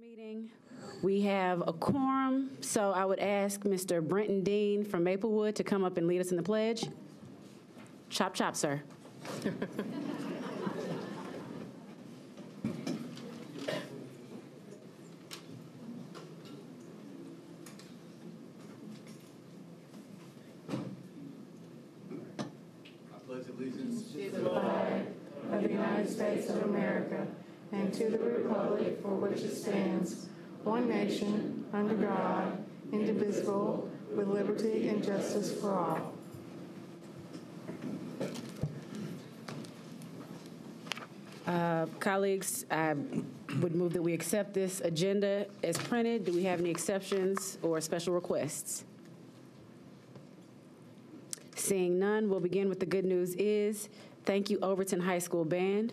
meeting. We have a quorum, so I would ask Mr. Brenton Dean from Maplewood to come up and lead us in the pledge. Chop, chop, sir. of the United States of America and to the republic for which it stands, one nation, under God, indivisible, with liberty and justice for all. Uh, colleagues, I would move that we accept this agenda as printed. Do we have any exceptions or special requests? Seeing none, we'll begin with the good news is, thank you Overton High School Band.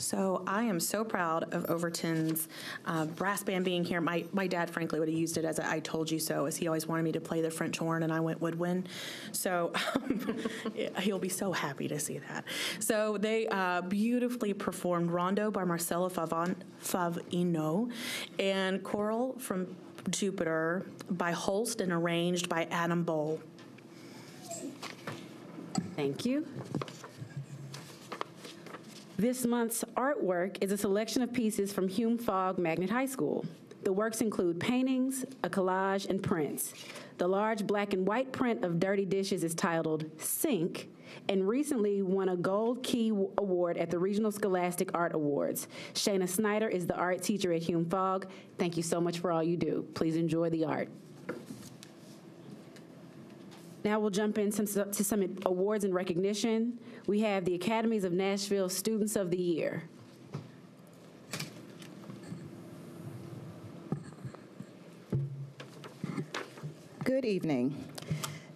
So I am so proud of Overton's uh, brass band being here. My, my dad, frankly, would have used it as I told you so, as he always wanted me to play the French horn, and I went woodwind. So he'll be so happy to see that. So they uh, beautifully performed Rondo by Marcelo Favon, Favino and Choral from Jupiter by Holst and arranged by Adam Bowl. Thank you. This month's artwork is a selection of pieces from Hume Fogg Magnet High School. The works include paintings, a collage, and prints. The large black and white print of Dirty Dishes is titled Sink and recently won a Gold Key Award at the Regional Scholastic Art Awards. Shana Snyder is the art teacher at Hume Fogg. Thank you so much for all you do. Please enjoy the art. Now we'll jump in some, to some awards and recognition. We have the Academies of Nashville Students of the Year. Good evening.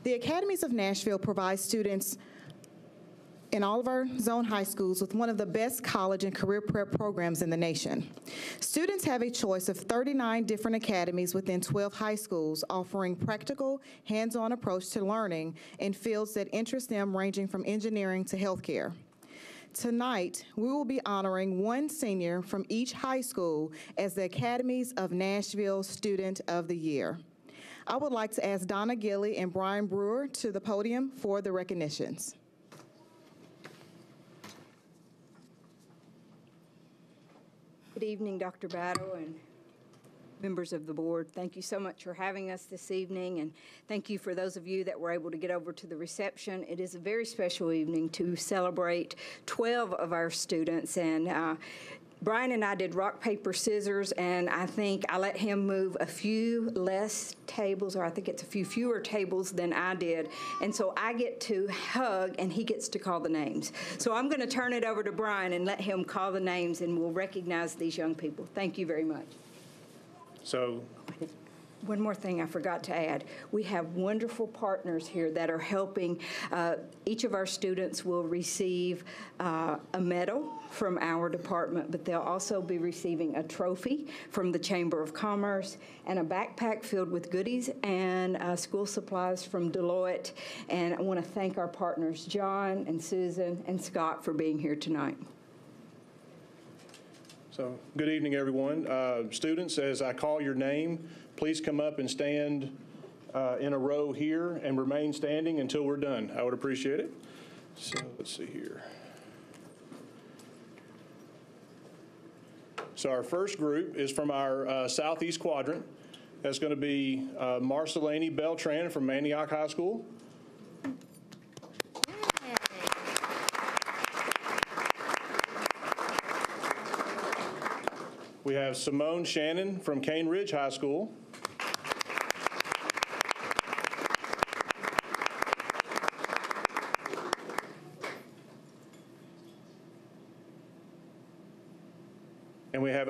The Academies of Nashville provide students in all of our zone high schools with one of the best college and career prep programs in the nation. Students have a choice of 39 different academies within 12 high schools offering practical, hands-on approach to learning in fields that interest them ranging from engineering to healthcare. Tonight, we will be honoring one senior from each high school as the Academies of Nashville Student of the Year. I would like to ask Donna Gilly and Brian Brewer to the podium for the recognitions. Good evening, Dr. Battle and members of the board. Thank you so much for having us this evening, and thank you for those of you that were able to get over to the reception. It is a very special evening to celebrate 12 of our students, and uh, Brian and I did rock, paper, scissors, and I think I let him move a few less tables, or I think it's a few fewer tables than I did. And so I get to hug, and he gets to call the names. So I'm going to turn it over to Brian and let him call the names, and we'll recognize these young people. Thank you very much. So One more thing I forgot to add. We have wonderful partners here that are helping. Uh, Each of our students will receive uh, a medal from our department, but they'll also be receiving a trophy from the Chamber of Commerce and a backpack filled with goodies and uh, school supplies from Deloitte. And I want to thank our partners, John and Susan and Scott, for being here tonight. So, good evening, everyone. Uh, Students, as I call your name, please come up and stand uh, in a row here and remain standing until we're done. I would appreciate it. So, let's see here. So, our first group is from our uh, southeast quadrant. That's going to be uh, Marcelene Beltran from Antioch High School. We have Simone Shannon from Cane Ridge High School.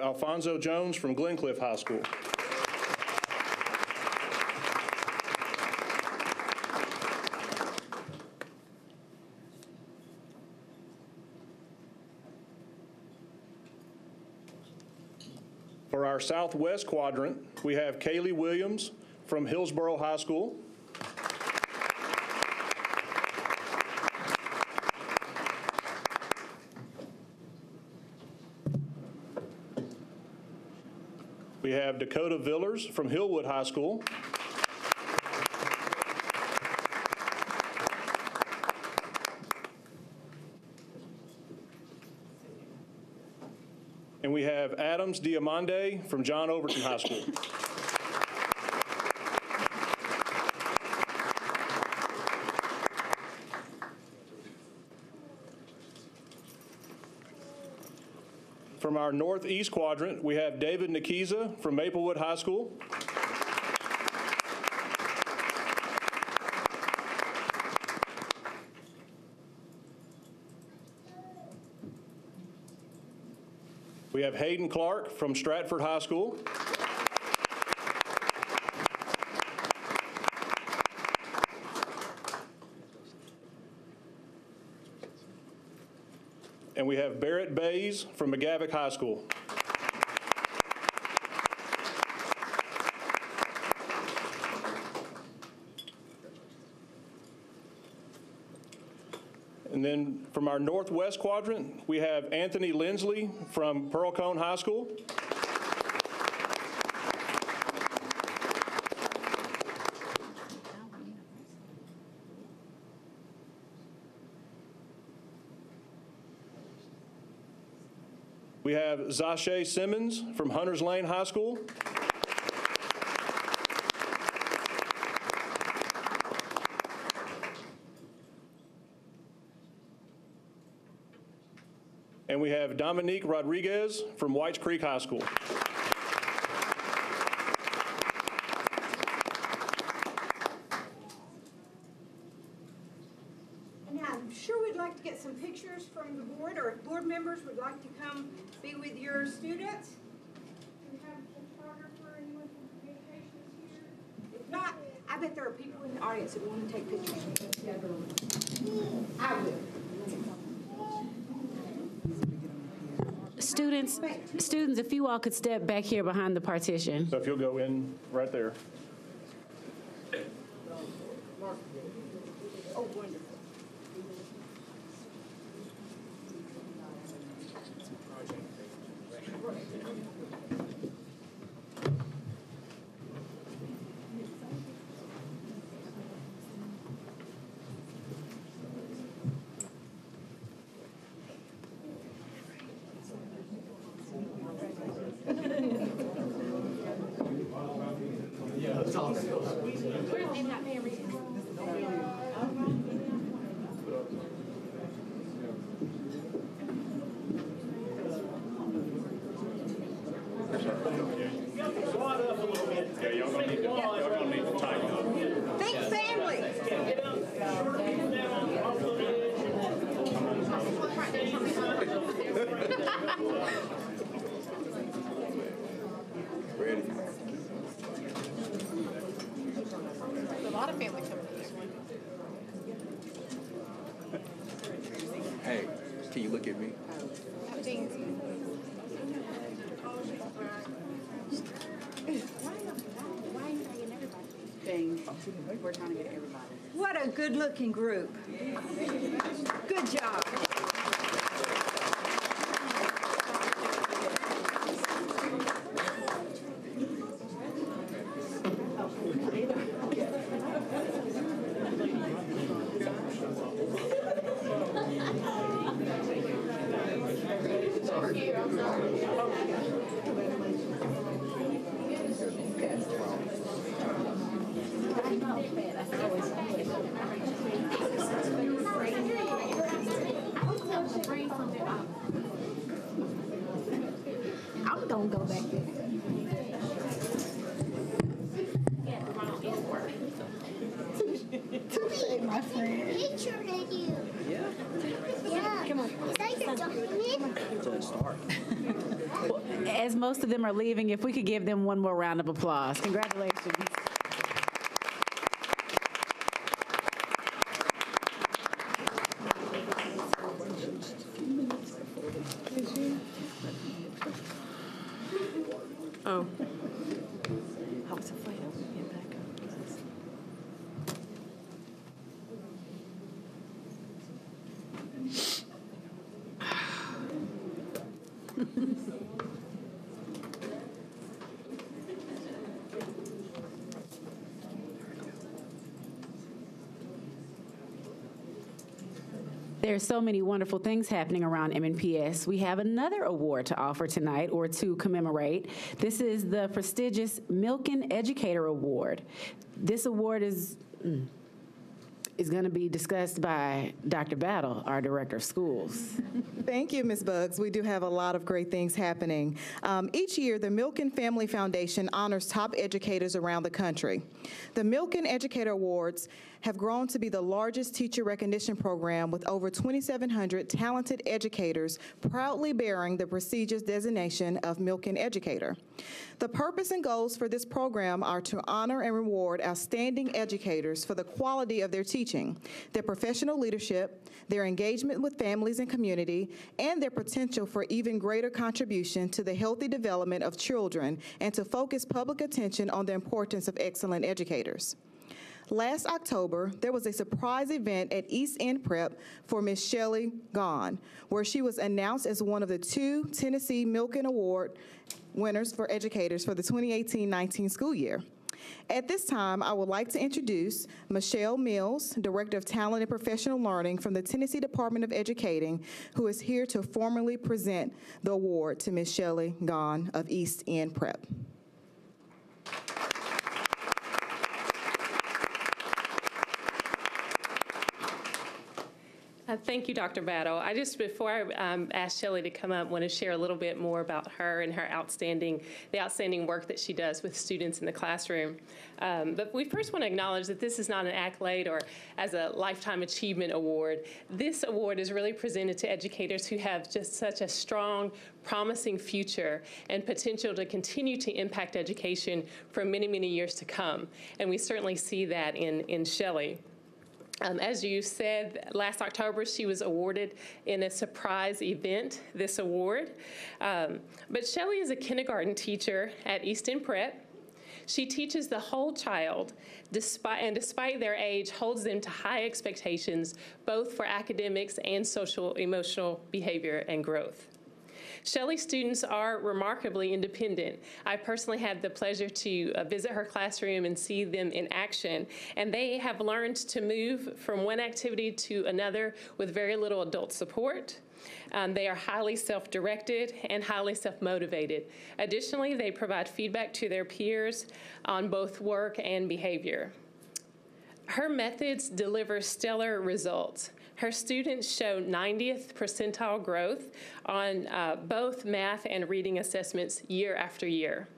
Alfonso Jones from Glencliff High School. For our southwest quadrant, we have Kaylee Williams from Hillsboro High School. Have Dakota Villers from Hillwood High School. And we have Adams Diamande from John Overton High School. From our northeast quadrant, we have David Nikiza from Maplewood High School. We have Hayden Clark from Stratford High School. And we have Barrett Bays from McGavock High School. And then from our northwest quadrant, we have Anthony Lindsley from Pearl-Cohn High School. We have Zashay Simmons from Hunters Lane High School. And we have Dominique Rodriguez from Whites Creek High School. And I'm sure we'd like to get some pictures from the board, or if board members would like to come be with your students. Do we have a photographer, anyone from communications here? If not, I bet there are people in the audience that want to take pictures. I will. Students, students, if you all could step back here behind the partition. So if you'll go in right there. Oh, wonderful. Yeah, y'all gonna need to, y'all gonna need to tighten up. Think family. Hey, can you look at me? What a good-looking group. Good job. I'm As most of them are leaving, if we could give them one more round of applause. Congratulations. There's so many wonderful things happening around MNPS. We have another award to offer tonight or to commemorate. This is the prestigious Milken Educator Award. This award is mm, is going to be discussed by Dr. Battle, our Director of Schools. Thank you, Ms. Bugs. We do have a lot of great things happening. Um, each year, the Milken Family Foundation honors top educators around the country. The Milken Educator Awards have grown to be the largest teacher recognition program with over 2,700 talented educators proudly bearing the prestigious designation of Milken Educator. The purpose and goals for this program are to honor and reward outstanding educators for the quality of their teaching, their professional leadership, their engagement with families and community, and their potential for even greater contribution to the healthy development of children, and to focus public attention on the importance of excellent educators. Last October, there was a surprise event at East End Prep for Miss Shelley Gahn, where she was announced as one of the two Tennessee Milken Award winners for educators for the 2018-19 school year. At this time, I would like to introduce Michelle Mills, Director of Talent and Professional Learning from the Tennessee Department of Educating, who is here to formally present the award to Miss Shelley Gahn of East End Prep. Uh, Thank you, Dr. Battle. I just, before I um, ask Shelley to come up, want to share a little bit more about her and her outstanding, the outstanding work that she does with students in the classroom. Um, But we first want to acknowledge that this is not an accolade or as a Lifetime Achievement Award. This award is really presented to educators who have just such a strong, promising future and potential to continue to impact education for many, many years to come. And we certainly see that in, in Shelley. Um, as you said, last October she was awarded in a surprise event this award. Um, but Shelley is a kindergarten teacher at East End Prep. She teaches the whole child, despite, and despite their age, holds them to high expectations, both for academics and social emotional behavior and growth. Shelley students are remarkably independent. I personally had the pleasure to uh, visit her classroom and see them in action, and they have learned to move from one activity to another with very little adult support. Um, they are highly self-directed and highly self-motivated. Additionally, they provide feedback to their peers on both work and behavior. Her methods deliver stellar results. Her students show 90th percentile growth on uh, both math and reading assessments year after year.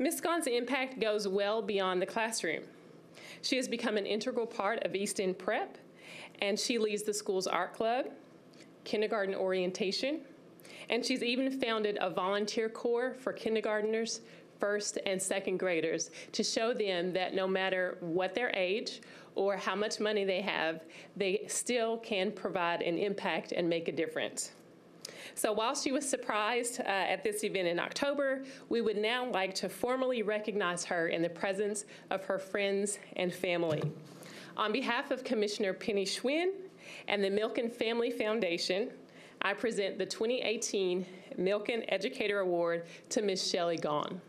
Ms. Gahn's impact goes well beyond the classroom. She has become an integral part of East End Prep, and she leads the school's art club, kindergarten orientation, and she's even founded a volunteer corps for kindergarteners, first and second graders to show them that no matter what their age or how much money they have, they still can provide an impact and make a difference. So while she was surprised uh, at this event in October, we would now like to formally recognize her in the presence of her friends and family. On behalf of Commissioner Penny Schwinn and the Milken Family Foundation, I present the 2018 Milken Educator Award to Ms. Shelley Gahn.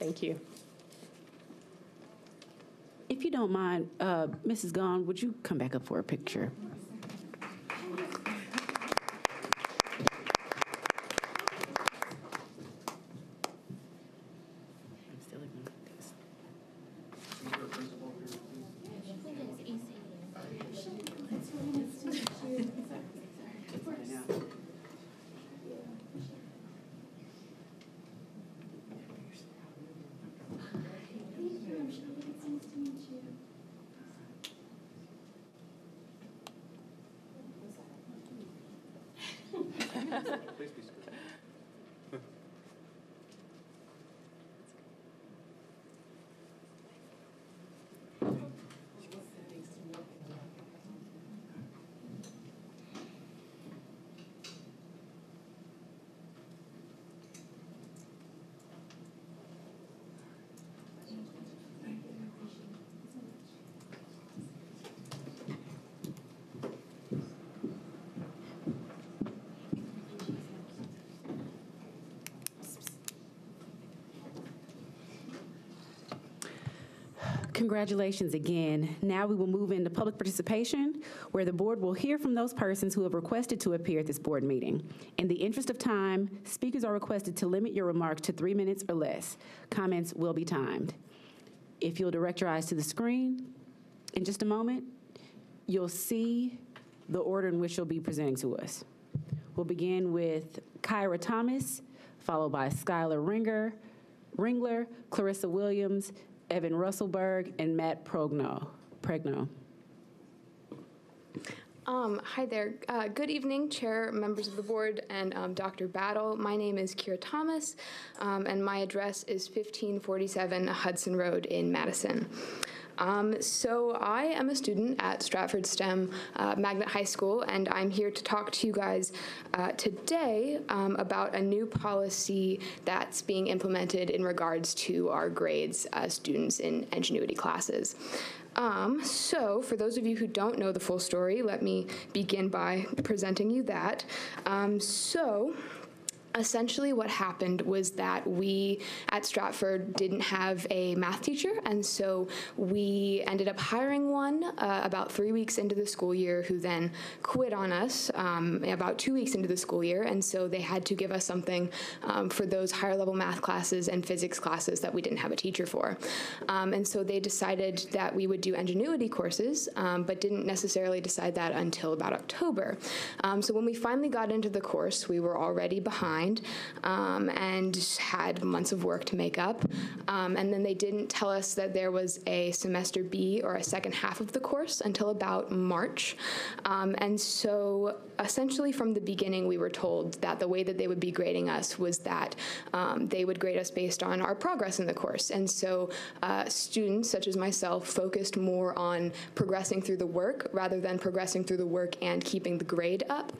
Thank you. If you don't mind, uh, Mrs. Gahn, would you come back up for a picture? Congratulations again. Now we will move into public participation, where the board will hear from those persons who have requested to appear at this board meeting. In the interest of time, speakers are requested to limit your remarks to three minutes or less. Comments will be timed. If you'll direct your eyes to the screen in just a moment, you'll see the order in which you'll be presenting to us. We'll begin with Kyra Thomas, followed by Skylar Ringer, Ringler, Clarissa Williams, Evan Russellberg, and Matt Progno. Pregno. Um, hi there. Uh, good evening, Chair, members of the board, and um, Dr. Battle. My name is Kira Thomas, um, and my address is 1547 Hudson Road in Madison. Um, so I am a student at Stratford STEM uh, Magnet High School, and I'm here to talk to you guys uh, today um, about a new policy that's being implemented in regards to our grades as students in Edgenuity classes. Um, so, for those of you who don't know the full story, let me begin by presenting you that. Um, so, essentially what happened was that we at Stratford didn't have a math teacher, and so we ended up hiring one uh, about three weeks into the school year who then quit on us um, about two weeks into the school year, and so they had to give us something um, for those higher level math classes and physics classes that we didn't have a teacher for. Um, and so they decided that we would do ingenuity courses, um, but didn't necessarily decide that until about October. Um, so when we finally got into the course, we were already behind um, and had months of work to make up. Um, and then they didn't tell us that there was a semester B or a second half of the course until about March. Um, and so essentially from the beginning, we were told that the way that they would be grading us was that um, they would grade us based on our progress in the course. And so uh, students, such as myself, focused more on progressing through the work rather than progressing through the work and keeping the grade up.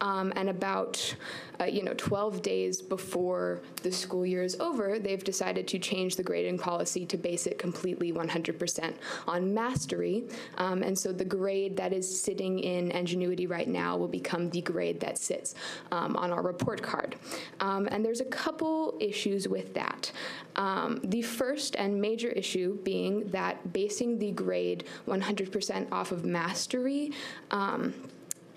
Um, and about, uh, you know, 12 days before the school year is over, they've decided to change the grading policy to base it completely 100% on mastery. Um, and so the grade that is sitting in Edgenuity right now will become the grade that sits um, on our report card. Um, and there's a couple issues with that. Um, the first and major issue being that basing the grade 100% off of mastery um,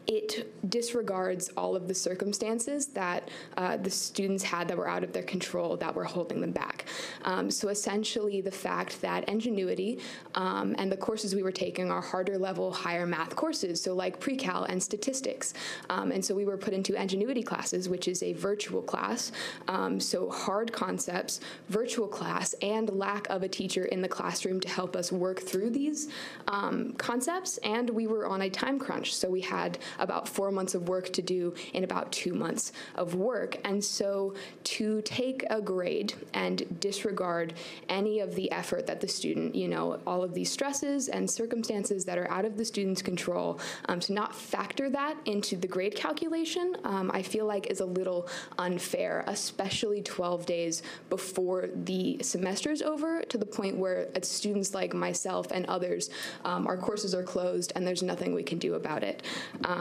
it disregards all of the circumstances that uh, the students had that were out of their control that were holding them back. Um, so essentially, the fact that Edgenuity um, and the courses we were taking are harder level, higher math courses, so like pre-cal and statistics. Um, and so we were put into Edgenuity classes, which is a virtual class. Um, so hard concepts, virtual class, and lack of a teacher in the classroom to help us work through these um, concepts. And we were on a time crunch, so we had about four months of work to do in about two months of work. And so to take a grade and disregard any of the effort that the student, you know, all of these stresses and circumstances that are out of the student's control, um, to not factor that into the grade calculation, um, I feel like is a little unfair, especially 12 days before the semester is over, to the point where students like myself and others, um, our courses are closed and there's nothing we can do about it.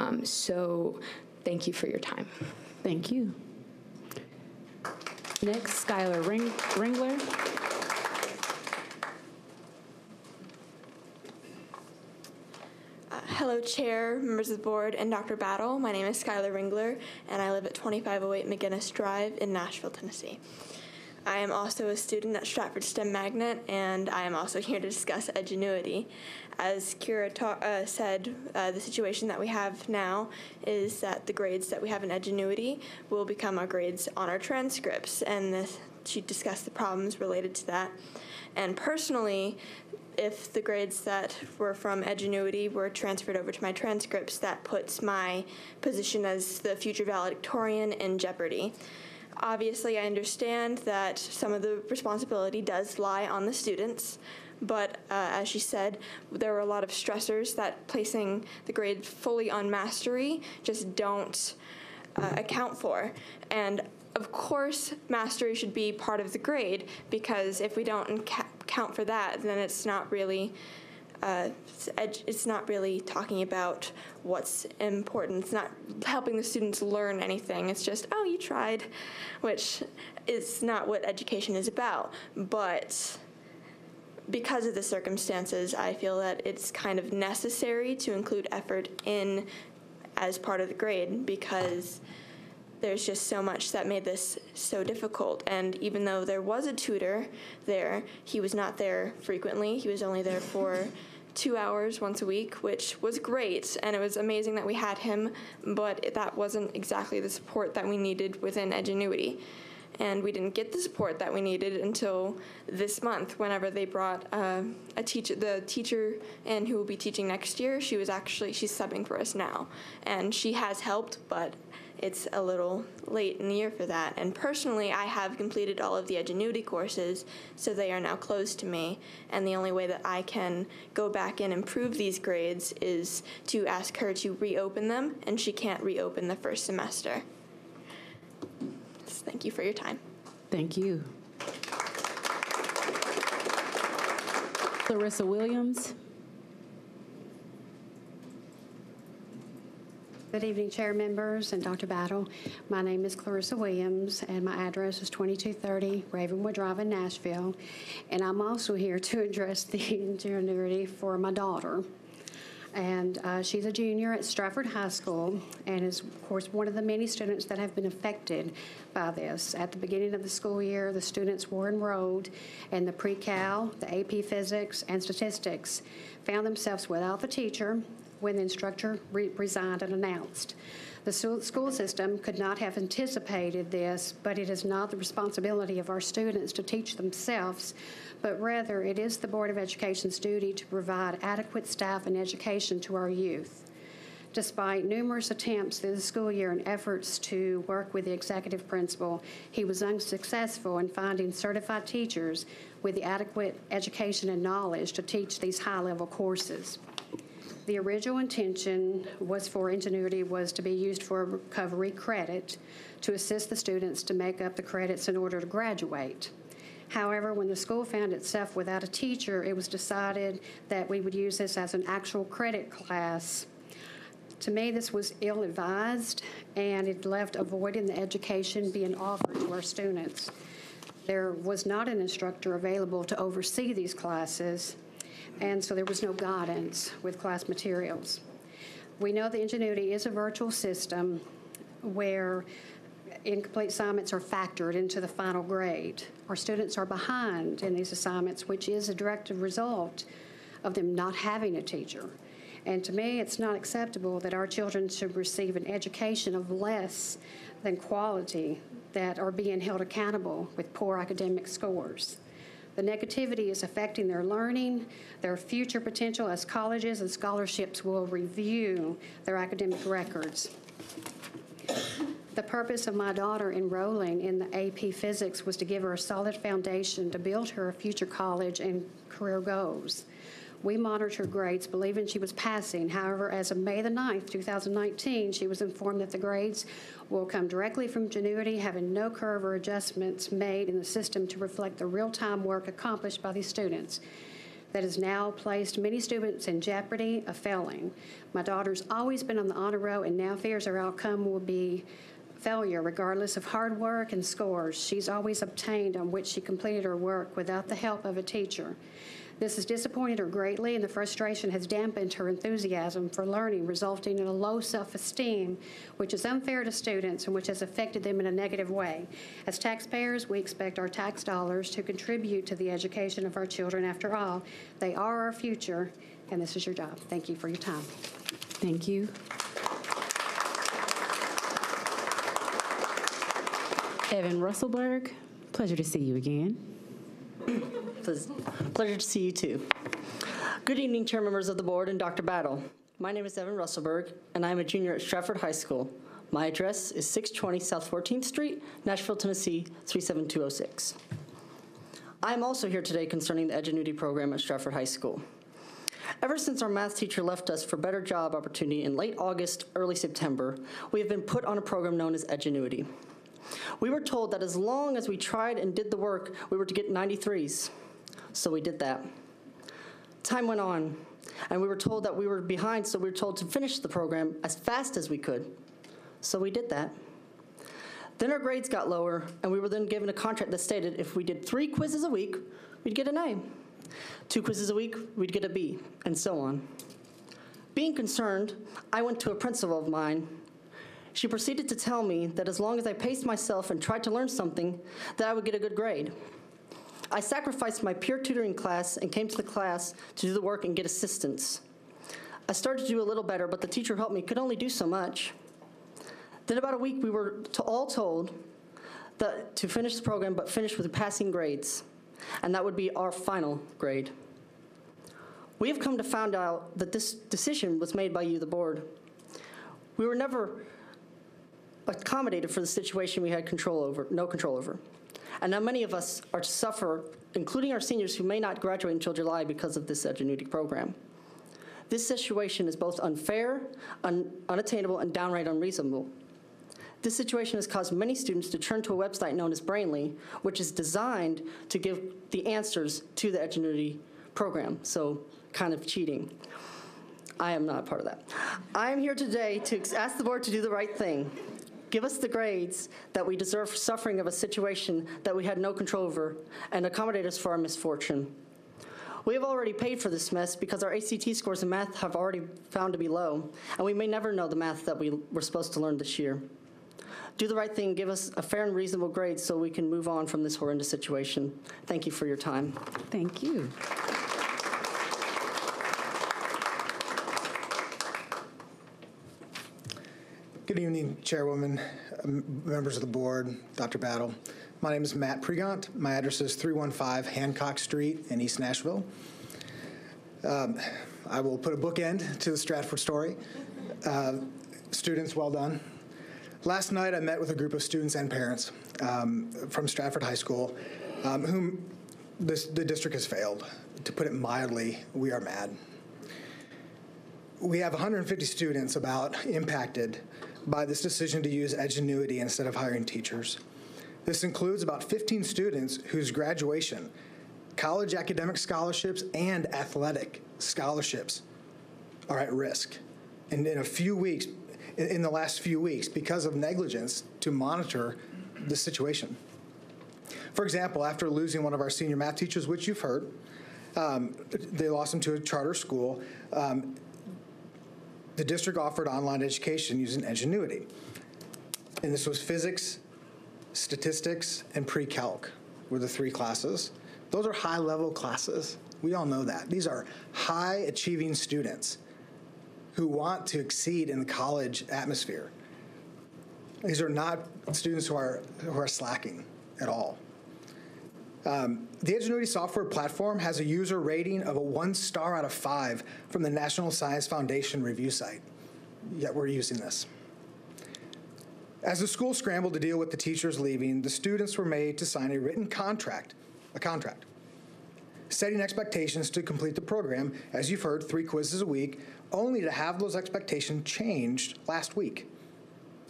Um, so thank you for your time. Thank you. Next, Skylar Ring- Ringler. Uh, Hello, Chair, members of the board, and Dr. Battle. My name is Skylar Ringler, and I live at 2508 McGinnis Drive in Nashville, Tennessee. I am also a student at Stratford STEM Magnet, and I am also here to discuss Edgenuity. As Kira ta- uh, said, uh, the situation that we have now is that the grades that we have in Edgenuity will become our grades on our transcripts, and this, she discussed the problems related to that. And personally, if the grades that were from Edgenuity were transferred over to my transcripts, that puts my position as the future valedictorian in jeopardy. Obviously, I understand that some of the responsibility does lie on the students, but uh, as she said, there were a lot of stressors that placing the grade fully on mastery just don't uh, account for. And of course, mastery should be part of the grade because if we don't account for that, then it's not really. Uh, it's not really talking about what's important. It's not helping the students learn anything. It's just, oh, you tried, which is not what education is about. But because of the circumstances, I feel that it's kind of necessary to include effort in as part of the grade because there's just so much that made this so difficult. And even though there was a tutor there, he was not there frequently. He was only there for two hours once a week, which was great. And it was amazing that we had him, but that wasn't exactly the support that we needed within Edgenuity. And we didn't get the support that we needed until this month, whenever they brought uh, a teacher, the teacher and who will be teaching next year. She was actually she's subbing for us now, and she has helped, but it's a little late in the year for that. And personally, I have completed all of the Edgenuity courses, so they are now closed to me. And the only way that I can go back and improve these grades is to ask her to reopen them, and she can't reopen the first semester. So thank you for your time. Thank you. Clarissa Williams. Good evening, chair members and Dr. Battle. My name is Clarissa Williams, and my address is 2230 Ravenwood Drive in Nashville. And I'm also here to address the Edgenuity for my daughter. And uh, she's a junior at Stratford High School and is, of course, one of the many students that have been affected by this. At the beginning of the school year, the students were enrolled in the pre-cal, the AP Physics, and Statistics, found themselves without the teacher when the instructor re- resigned and announced. The school system could not have anticipated this, but it is not the responsibility of our students to teach themselves, but rather it is the Board of Education's duty to provide adequate staff and education to our youth. Despite numerous attempts through the school year and efforts to work with the executive principal, he was unsuccessful in finding certified teachers with the adequate education and knowledge to teach these high-level courses. The original intention was for Edgenuity was to be used for recovery credit to assist the students to make up the credits in order to graduate. However, when the school found itself without a teacher, it was decided that we would use this as an actual credit class. To me, this was ill-advised, and it left a void in the education being offered to our students. There was not an instructor available to oversee these classes, and so there was no guidance with class materials. We know the Edgenuity is a virtual system where incomplete assignments are factored into the final grade. Our students are behind in these assignments, which is a direct result of them not having a teacher. And to me, it's not acceptable that our children should receive an education of less than quality that are being held accountable with poor academic scores. The negativity is affecting their learning, their future potential as colleges and scholarships will review their academic records. The purpose of my daughter enrolling in the AP Physics was to give her a solid foundation to build her future college and career goals. We monitored her grades, believing she was passing. However, as of May the 9th, 2019, she was informed that the grades will come directly from Genuity, having no curve or adjustments made in the system to reflect the real-time work accomplished by these students. That has now placed many students in jeopardy of failing. My daughter's always been on the honor roll and now fears her outcome will be failure regardless of hard work and scores she's always obtained on which she completed her work without the help of a teacher. This has disappointed her greatly, and the frustration has dampened her enthusiasm for learning, resulting in a low self-esteem, which is unfair to students and which has affected them in a negative way. As taxpayers, we expect our tax dollars to contribute to the education of our children. After all, they are our future, and this is your job. Thank you for your time. Thank you. Evan Russellberg, pleasure to see you again. Pleasure to see you too. Good evening, chair members of the board and Dr. Battle. My name is Evan Russellberg, and I am a junior at Stratford High School. My address is 620 South 14th Street, Nashville, Tennessee 37206. I am also here today concerning the Edgenuity program at Stratford High School. Ever since our math teacher left us for better job opportunity in late August, early September, we have been put on a program known as Edgenuity. We were told that as long as we tried and did the work, we were to get 93s. So we did that. Time went on, and we were told that we were behind, so we were told to finish the program as fast as we could. So we did that. Then our grades got lower, and we were then given a contract that stated if we did three quizzes a week, we'd get an A. Two quizzes a week, we'd get a B, and so on. Being concerned, I went to a principal of mine. She proceeded to tell me that as long as I paced myself and tried to learn something, that I would get a good grade. I sacrificed my peer tutoring class and came to the class to do the work and get assistance. I started to do a little better, but the teacher helped me could only do so much. Then about a week, we were to all told that to finish the program, but finish with passing grades, and that would be our final grade. We have come to find out that this decision was made by you, the board. We were never accommodated for the situation we had control over, no control over. And now many of us are to suffer, including our seniors who may not graduate until July because of this Edgenuity program. This situation is both unfair, un- unattainable, and downright unreasonable. This situation has caused many students to turn to a website known as Brainly, which is designed to give the answers to the Edgenuity program, so kind of cheating. I am not part of that. I am here today to ask the board to do the right thing. Give us the grades that we deserve for suffering of a situation that we had no control over and accommodate us for our misfortune. We have already paid for this mess because our ACT scores in math have already found to be low, and we may never know the math that we were supposed to learn this year. Do the right thing, give us a fair and reasonable grade so we can move on from this horrendous situation. Thank you for your time. Thank you. Good evening, Chairwoman, um, members of the board, Dr. Battle. My name is Matt Pregont. My address is 315 Hancock Street in East Nashville. Um, I will put a bookend to the Stratford story. Uh, students, well done. Last night, I met with a group of students and parents um, from Stratford High School um, whom this, the district has failed. To put it mildly, we are mad. We have 150 students about impacted by this decision to use Edgenuity instead of hiring teachers. This includes about 15 students whose graduation, college academic scholarships, and athletic scholarships are at risk. And in a few weeks, in, the last few weeks, because of negligence to monitor the situation. For example, after losing one of our senior math teachers, which you've heard, um, they lost him to a charter school. Um, the district offered online education using Edgenuity. And this was physics, statistics, and pre-calc were the three classes. Those are high-level classes. We all know that. These are high-achieving students who want to exceed in the college atmosphere. These are not students who are, who are slacking at all. Um, the Edgenuity software platform has a user rating of a one star out of five from the National Science Foundation review site, yet we're using this. As the school scrambled to deal with the teachers leaving, the students were made to sign a written contract, a contract, setting expectations to complete the program, as you've heard, three quizzes a week, only to have those expectations changed last week.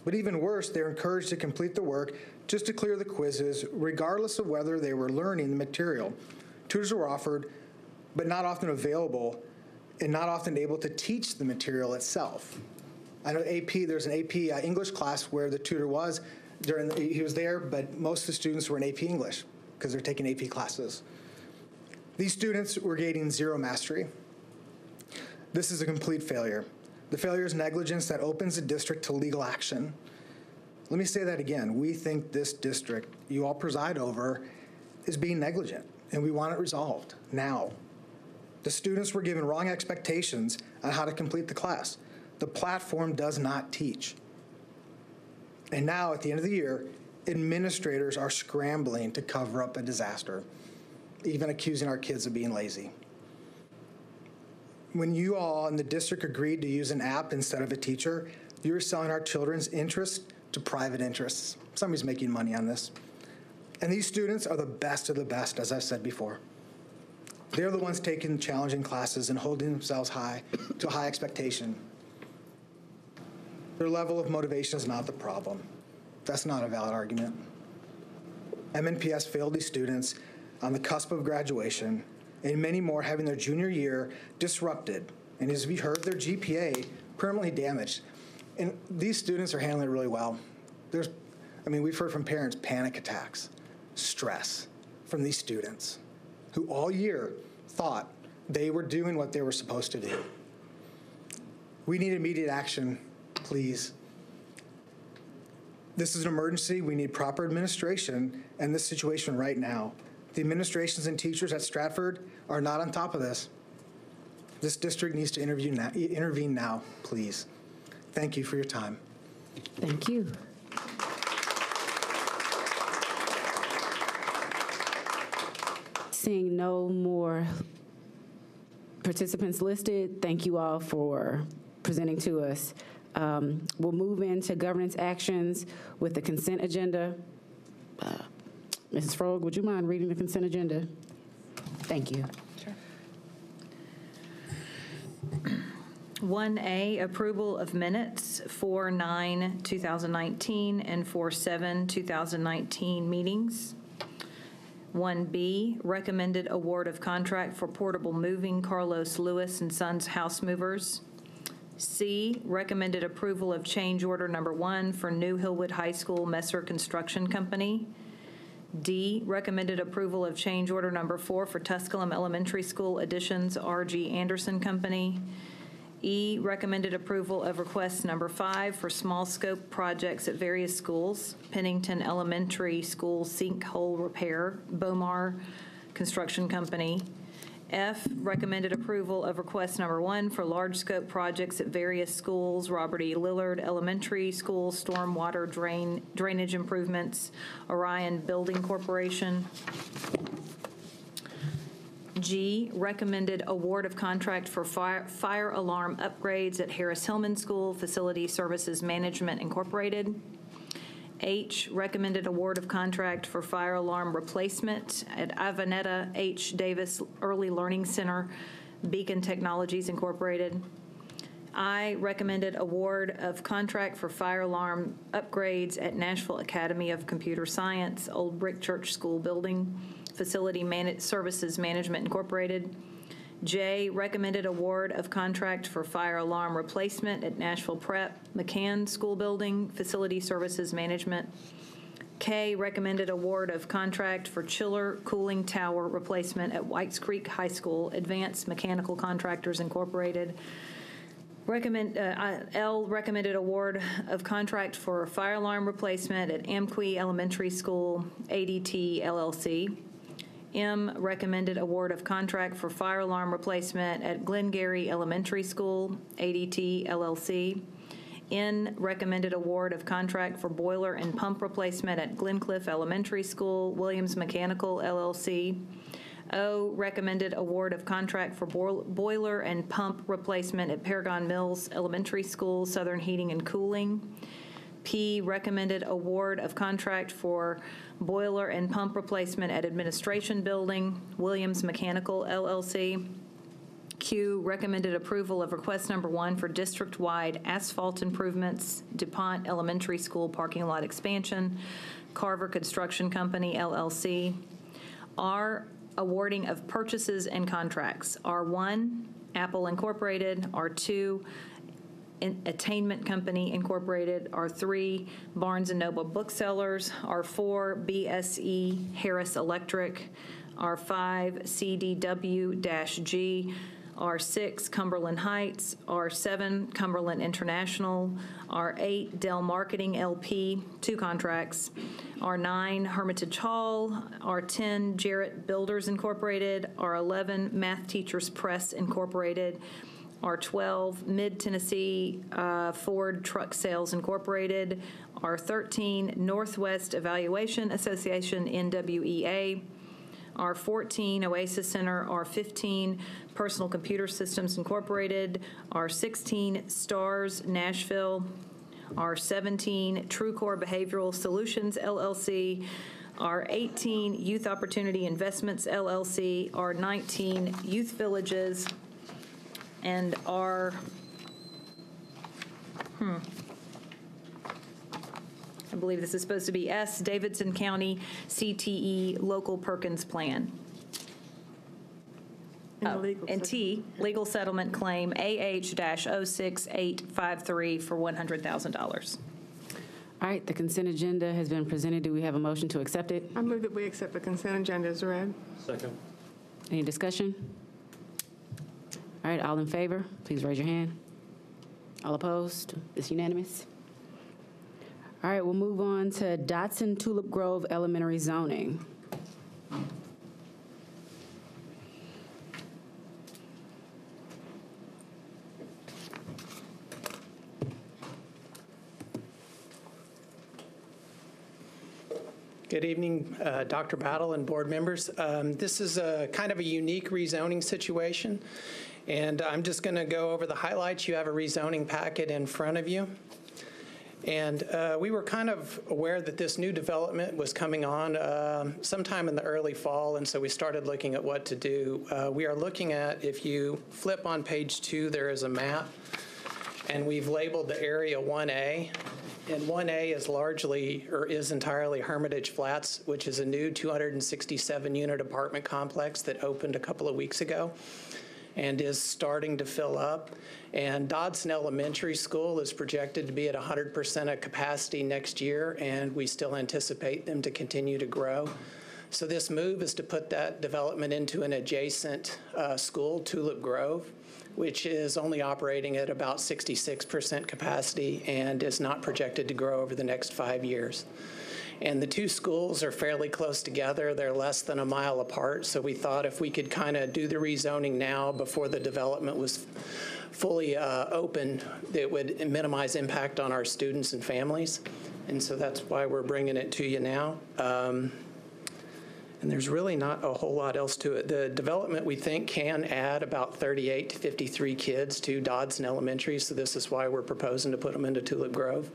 But even worse, they're encouraged to complete the work just to clear the quizzes, regardless of whether they were learning the material. Tutors were offered, but not often available, and not often able to teach the material itself. I know AP, there's an AP uh, English class where the tutor was during, the, he was there, but most of the students were in AP English because they're taking AP classes. These students were gaining zero mastery. This is a complete failure. The failure is negligence that opens the district to legal action. Let me say that again. We think this district you all preside over is being negligent, and we want it resolved now. The students were given wrong expectations on how to complete the class. The platform does not teach. And now, at the end of the year, administrators are scrambling to cover up a disaster, even accusing our kids of being lazy. When you all in the district agreed to use an app instead of a teacher, you were selling our children's interest to private interests. Somebody's making money on this. And these students are the best of the best, as I've said before. They're the ones taking challenging classes and holding themselves high to high expectation. Their level of motivation is not the problem. That's not a valid argument. MNPS failed these students on the cusp of graduation, and many more having their junior year disrupted, and as we heard, their GPA permanently damaged. And these students are handling it really well. There's, I mean, we've heard from parents panic attacks, stress from these students who all year thought they were doing what they were supposed to do. We need immediate action, please. This is an emergency. We need proper administration in this situation right now. The administrations and teachers at Stratford are not on top of this. This district needs to intervene now, intervene now, please. Thank you for your time. Thank you. Seeing no more participants listed, thank you all for presenting to us. Um, We'll move into governance actions with the consent agenda. Uh, Mrs. Frogge, would you mind reading the consent agenda? Thank you. 1A, approval of minutes for 9/2019 and for 7/2019 meetings. 1B, recommended award of contract for portable moving Carlos Lewis and Sons House Movers. C, recommended approval of change order number one for New Hillwood High School Messer Construction Company. D, recommended approval of change order number four for Tusculum Elementary School additions R.G. Anderson Company. E, recommended approval of request number five for small scope projects at various schools, Pennington Elementary School sinkhole repair, Bomar Construction Company. F, recommended approval of request number one for large scope projects at various schools, Robert E. Lillard Elementary School stormwater drain, drainage improvements, Orion Building Corporation. G, recommended award of contract for fire, fire alarm upgrades at Harris Hillman School Facility Services Management Incorporated. H, recommended award of contract for fire alarm replacement at Ivanetta H. Davis Early Learning Center, Beacon Technologies Incorporated. I, recommended award of contract for fire alarm upgrades at Nashville Academy of Computer Science, Old Brick Church School Building, Facility Man- Services Management Incorporated. J, recommended award of contract for fire alarm replacement at Nashville Prep, McCann School Building, Facility Services Management. K, recommended award of contract for chiller cooling tower replacement at Whites Creek High School, Advanced Mechanical Contractors Incorporated. Recommend, uh, L, recommended award of contract for fire alarm replacement at Amqui Elementary School, ADT LLC. M, recommended award of contract for fire alarm replacement at Glengarry Elementary School, ADT LLC. N, recommended award of contract for boiler and pump replacement at Glencliff Elementary School, Williams Mechanical LLC. O, recommended award of contract for boil- boiler and pump replacement at Paragon Mills Elementary School, Southern Heating and Cooling. P, recommended award of contract for boiler and pump replacement at Administration Building, Williams Mechanical LLC. Q, recommended approval of request number one for district-wide asphalt improvements, DuPont Elementary School parking lot expansion, Carver Construction Company LLC. R, awarding of purchases and contracts. R1, Apple Incorporated. R2, In- Attainment Company Incorporated. R3, Barnes and Noble Booksellers. R4, BSE Harris Electric. R5, CDW-G. R6, Cumberland Heights. R7, Cumberland International. R8, Dell Marketing LP, two contracts. R9, Hermitage Hall. R10, Jarrett Builders Incorporated. R11, Math Teachers Press Incorporated. R12, Mid Tennessee uh, Ford Truck Sales Incorporated. R13, Northwest Evaluation Association, NWEA. R14, Oasis Center. R15, Personal Computer Systems Incorporated. R16, Stars Nashville. R17, TrueCore Behavioral Solutions LLC. R18, Youth Opportunity Investments LLC. R19, Youth Villages. And R, hmm, I believe this is supposed to be S, Davidson County CTE Local Perkins Plan. Oh, And T, legal settlement claim AH-06853 for $100,000. All right, the consent agenda has been presented. Do we have a motion to accept it? I move that we accept the consent agenda as read. Second. Any discussion? All right, all in favor, please raise your hand. All opposed? It's unanimous. All right, we'll move on to Dodson Tulip Grove Elementary zoning. Good evening, uh, Dr. Battle and board members. Um, This is a kind of a unique rezoning situation, and I'm just going to go over the highlights. You have a rezoning packet in front of you. And uh, we were kind of aware that this new development was coming on um, sometime in the early fall, and so we started looking at what to do. Uh, We are looking at, if you flip on page two, there is a map, and we've labeled the area 1A. And 1A is largely, or is entirely Hermitage Flats, which is a new 267-unit apartment complex that opened a couple of weeks ago and is starting to fill up. And Dodson Elementary School is projected to be at 100% of capacity next year, and we still anticipate them to continue to grow. So this move is to put that development into an adjacent uh, school, Tulip Grove, which is only operating at about 66% capacity and is not projected to grow over the next five years. And the two schools are fairly close together. They're less than a mile apart. So we thought if we could kind of do the rezoning now before the development was fully uh, open, it would minimize impact on our students and families. And so that's why we're bringing it to you now. Um, and there's really not a whole lot else to it. The development, we think, can add about 38 to 53 kids to Dodson Elementary, so this is why we're proposing to put them into Tulip Grove.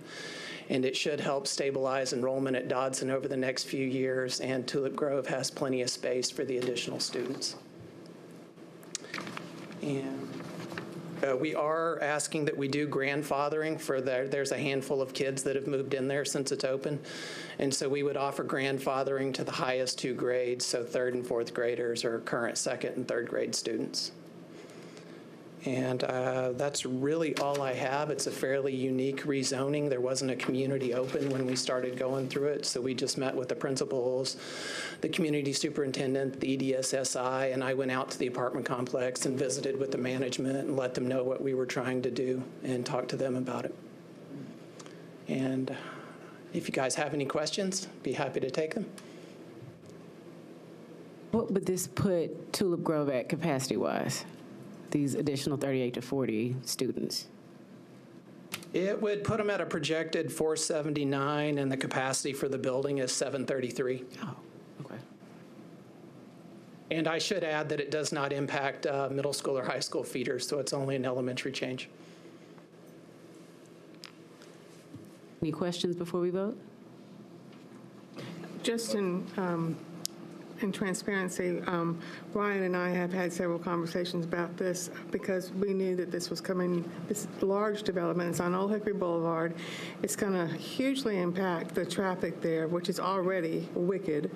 And it should help stabilize enrollment at Dodson over the next few years, and Tulip Grove has plenty of space for the additional students. And uh, we are asking that we do grandfathering for the, there's a handful of kids that have moved in there since it's open. And so we would offer grandfathering to the highest two grades, so third and fourth graders or current second and third grade students. And uh, that's really all I have. It's a fairly unique rezoning. There wasn't a community open when we started going through it, so we just met with the principals, the community superintendent, the EDSSI, and I went out to the apartment complex and visited with the management and let them know what we were trying to do and talked to them about it. And if you guys have any questions, be happy to take them. What would this put Tulip Grove at capacity-wise? These additional 38 to 40 students? It would put them at a projected 479, and the capacity for the building is 733. Oh, okay. And I should add that it does not impact uh, middle school or high school feeders, so it's only an elementary change. Any questions before we vote? Just in, um, in transparency, um, Brian and I have had several conversations about this because we knew that this was coming, this large development, on Old Hickory Boulevard. It's going to hugely impact the traffic there, which is already wicked.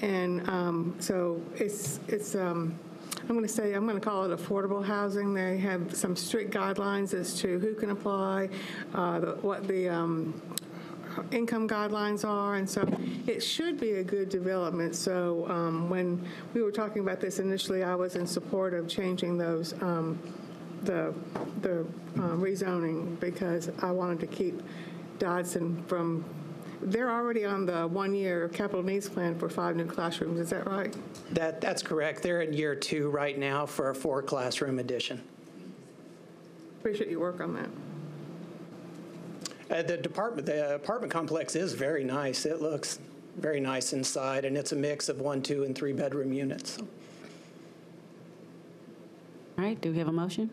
And um, so it's, it's, um, I'm going to say, I'm going to call it affordable housing. They have some strict guidelines as to who can apply, uh, the- what the um, income guidelines are, and so it should be a good development. So um, when we were talking about this initially, I was in support of changing those, um, the the uh, rezoning, because I wanted to keep Dodson from, they're already on the one-year capital needs plan for five new classrooms, is that right? That, that's correct. They're in year two right now for a four classroom addition. Appreciate your work on that. Uh, The department, the apartment complex is very nice. It looks very nice inside, and it's a mix of one, two, and three bedroom units. All right, do we have a motion?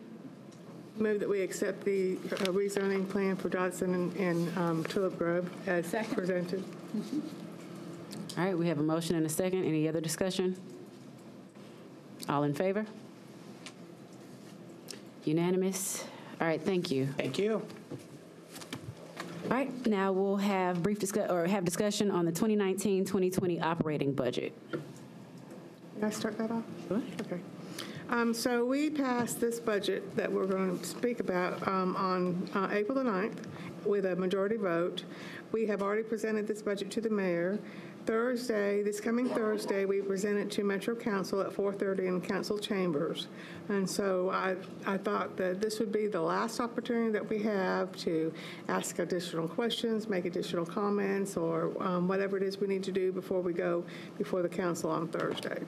Move that we accept the uh, rezoning plan for Dodson and- and um, Tulip Grove as presented. All right, we have a motion and a second. Any other discussion? All in favor? Unanimous? All right, thank you. Thank you. All right, now we'll have brief discuss, or have discussion on the 2019-2020 operating budget. Can I start that off? Okay. Um, So we passed this budget that we're going to speak about um, on uh, April the 9th with a majority vote. We have already presented this budget to the mayor. Thursday, this coming Thursday, we present it to Metro Council at 4:30 in council chambers. And so I, I thought that this would be the last opportunity that we have to ask additional questions, make additional comments, or um, whatever it is we need to do before we go before the council on Thursday.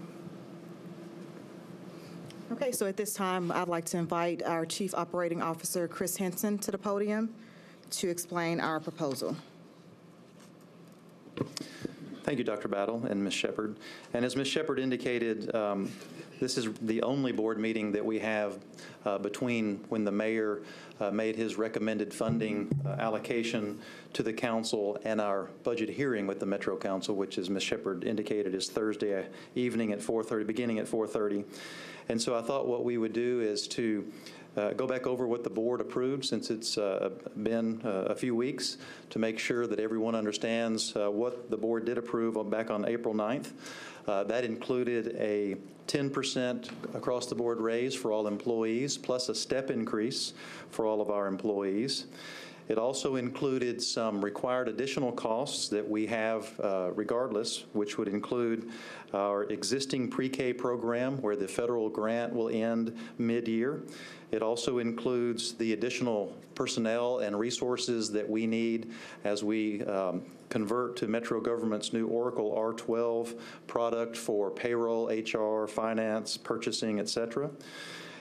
Okay, so at this time, I'd like to invite our Chief Operating Officer, Chris Henson, to the podium to explain our proposal. Thank you, Dr. Battle and Ms. Shepherd. And as Ms. Shepherd indicated, um, this is the only board meeting that we have uh, between when the mayor uh, made his recommended funding uh, allocation to the council and our budget hearing with the Metro Council, which, as Ms. Shepherd indicated, is Thursday evening at 4:30, beginning at 4:30. And so I thought what we would do is to uh, go back over what the board approved since it's uh, been uh, a few weeks to make sure that everyone understands uh, what the board did approve on- back on April 9th. Uh, That included a 10% across-the-board raise for all employees, plus a step increase for all of our employees. It also included some required additional costs that we have uh, regardless, which would include our existing pre-K program where the federal grant will end mid-year. It also includes the additional personnel and resources that we need as we um, convert to Metro Government's new Oracle R12 product for payroll, HR, finance, purchasing, et cetera.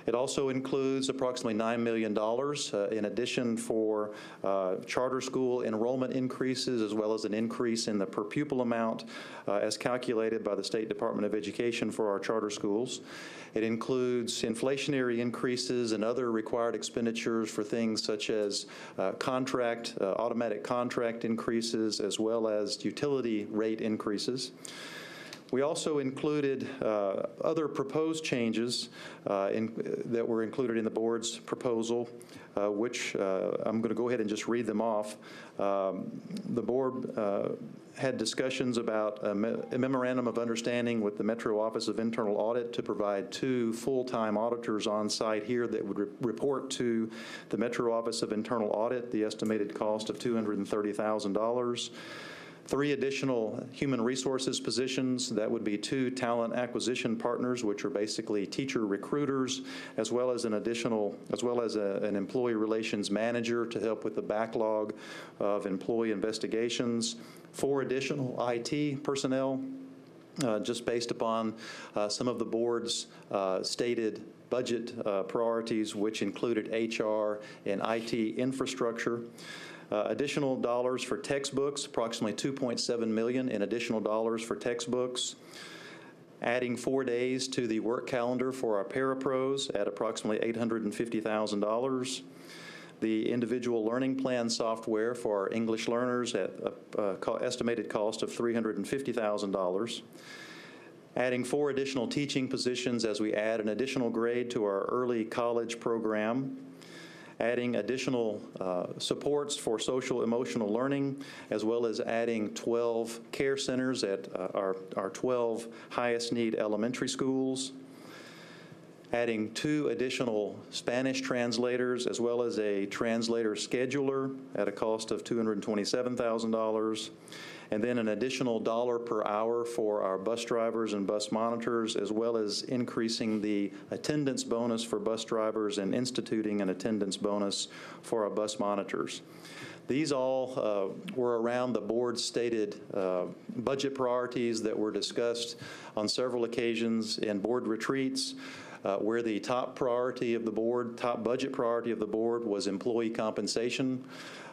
It also includes approximately $9 million uh, in addition for uh, charter school enrollment increases, as well as an increase in the per pupil amount uh, as calculated by the State Department of Education for our charter schools. It includes inflationary increases and other required expenditures for things such as uh, contract, uh, automatic contract increases, as well as utility rate increases. We also included uh, other proposed changes uh, in- that were included in the board's proposal, uh, which uh, I'm going to go ahead and just read them off. Um, The board had discussions about a me- a memorandum of understanding with the Metro Office of Internal Audit to provide two full-time auditors on site here that would re- report to the Metro Office of Internal Audit, the estimated cost of $230,000. Three additional human resources positions, that would be two talent acquisition partners, which are basically teacher recruiters, as well as an additional, as well as a- an employee relations manager to help with the backlog of employee investigations. Four additional IT personnel, uh, just based upon uh, some of the board's uh, stated budget uh, priorities, which included HR and IT infrastructure. Uh, Additional dollars for textbooks, approximately 2.7 million in additional dollars for textbooks. Adding four days to the work calendar for our parapros at approximately $850,000 the individual learning plan software for our English learners at a uh, co- estimated cost of $350,000. Adding four additional teaching positions as we add an additional grade to our early college program. Adding additional uh, supports for social emotional learning, as well as adding 12 care centers at uh, our our 12 highest need elementary schools adding two additional Spanish translators as well as a translator scheduler at a cost of $227,000, and then an additional dollar per hour for our bus drivers and bus monitors, as well as increasing the attendance bonus for bus drivers and instituting an attendance bonus for our bus monitors. These all uh, were around the board's stated uh, budget priorities that were discussed on several occasions in board retreats, uh, where the top priority of the board, top budget priority of the board was employee compensation.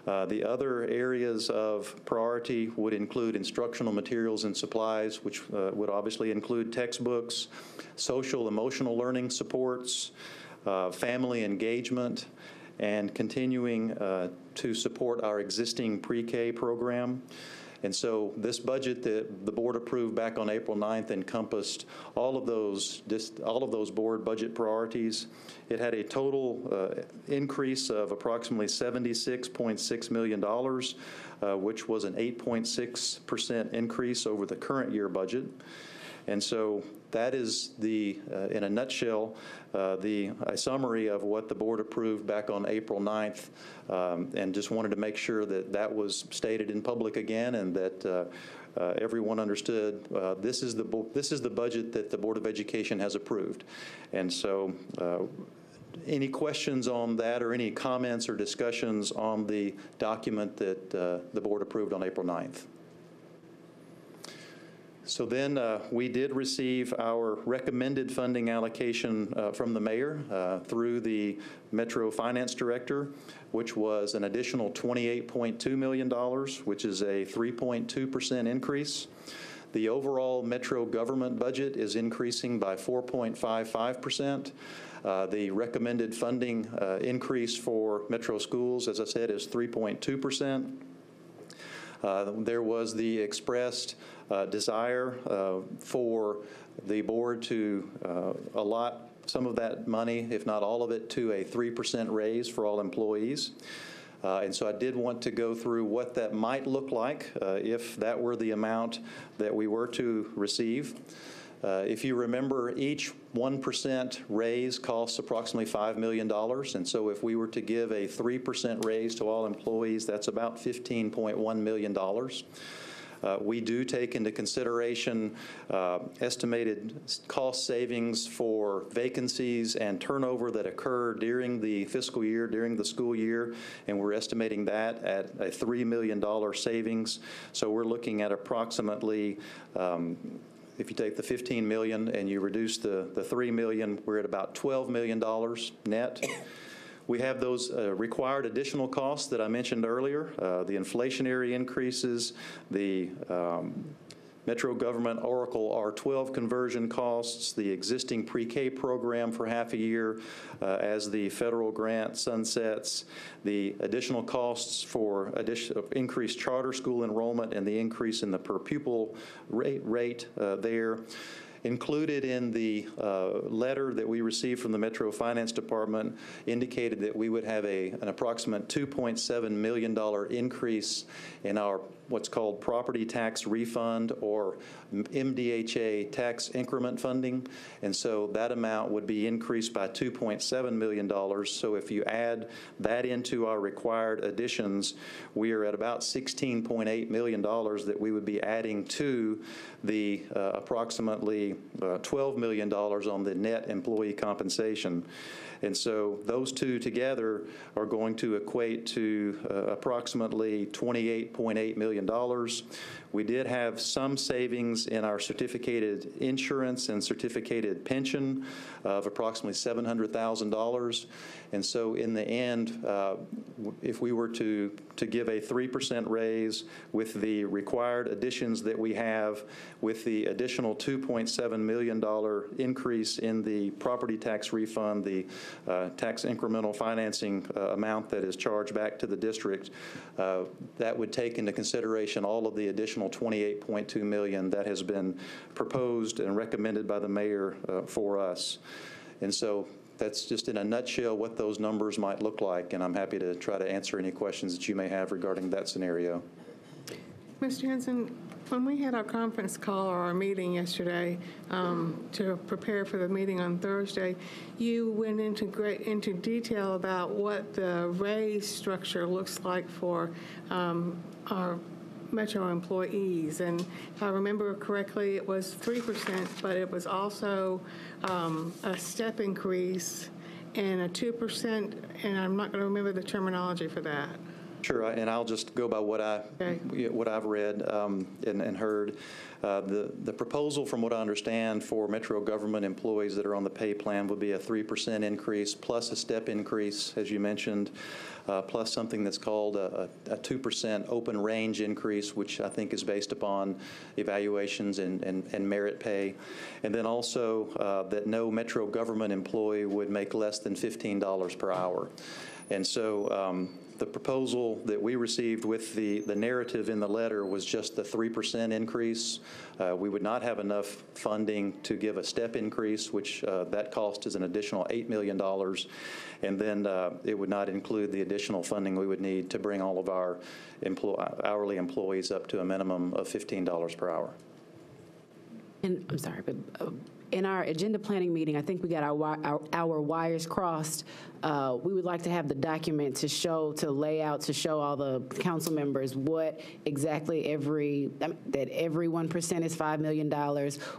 Uh, The other areas of priority would include instructional materials and supplies, which uh, would obviously include textbooks, social emotional learning supports, uh, family engagement, and continuing uh, to support our existing pre-K program. And so this budget that the board approved back on April 9th encompassed all of those, all of those board budget priorities. It had a total uh, increase of approximately $76.6 million, uh, which was an 8.6% increase over the current year budget. And so that is the, uh, in a nutshell, uh, the, a summary of what the board approved back on April 9th, um, and just wanted to make sure that that was stated in public again and that uh, uh, everyone understood uh, this is the, this is the budget that the Board of Education has approved. And so uh, any questions on that or any comments or discussions on the document that uh, the board approved on April 9th? So then, uh, we did receive our recommended funding allocation uh, from the mayor uh, through the Metro Finance Director, which was an additional $28.2 million, which is a 3.2% increase. The overall Metro government budget is increasing by 4.55%. Uh, The recommended funding uh, increase for Metro schools, as I said, is 3.2%. Uh, There was the expressed uh, desire uh, for the board to allot some of that money, if not all of it, to a 3% raise for all employees. Uh, And so I did want to go through what that might look like uh, if that were the amount that we were to receive. Uh, If you remember, each 1% raise costs approximately $5 million. And so if we were to give a 3% raise to all employees, that's about $15.1 million. Uh, We do take into consideration uh, estimated cost savings for vacancies and turnover that occur during the fiscal year, during the school year, and we're estimating that at a $3 million savings. So we're looking at approximately um, if you take the 15 million and you reduce the, the 3 million, we're at about 12 million dollars net. We have those uh, required additional costs that I mentioned earlier, uh, the inflationary increases, the um, Metro Government Oracle R12 conversion costs, the existing pre-K program for half a year uh, as the federal grant sunsets, the additional costs for increased charter school enrollment and the increase in the per pupil rate, rate uh, there. Included in the uh, letter that we received from the Metro Finance Department indicated that we would have a, an approximate $2.7 million increase in our what's called property tax refund or MDHA tax increment funding. And so that amount would be increased by $2.7 million. So if you add that into our required additions, we are at about $16.8 million that we would be adding to the uh, approximately uh, $12 million on the net employee compensation. And so those two together are going to equate to uh, approximately $28.8 million. We did have some savings in our certificated insurance and certificated pension of approximately $700,000. And so in the end, uh, if we were to, to give a 3% raise with the required additions that we have, with the additional $2.7 million increase in the property tax refund, the uh, tax incremental financing uh, amount that is charged back to the district, uh, that would take into consideration all of the additional 28.2 million that has been proposed and recommended by the mayor uh, for us. And so that's just in a nutshell what those numbers might look like, and I'm happy to try to answer any questions that you may have regarding that scenario. Mr. Henson, when we had our conference call or our meeting yesterday um, to prepare for the meeting on Thursday, you went into great, into detail about what the raise structure looks like for um, our Metro employees. And if I remember correctly, it was 3%, but it was also um, a step increase and a 2%, and I'm not going to remember the terminology for that. Sure, and I'll just go by what I, what I've read um, and and heard. Uh, The the proposal, from what I understand, for Metro government employees that are on the pay plan would be a 3% increase plus a step increase, as you mentioned, uh, plus something that's called a a- a 2% open range increase, which I think is based upon evaluations and and and merit pay. And then also uh, that no Metro government employee would make less than $15 per hour. And so um, the proposal that we received with the, the narrative in the letter was just the 3% increase. Uh, We would not have enough funding to give a step increase, which uh, that cost is an additional $8 million. And then uh, it would not include the additional funding we would need to bring all of our hourly employees up to a minimum of $15 per hour. And, I'm sorry, but uh, in our agenda planning meeting, I think we got our, our, our wires crossed. Uh, we would like to have the document to show, to lay out, to show all the council members what exactly every, I mean, that every 1% is $5 million,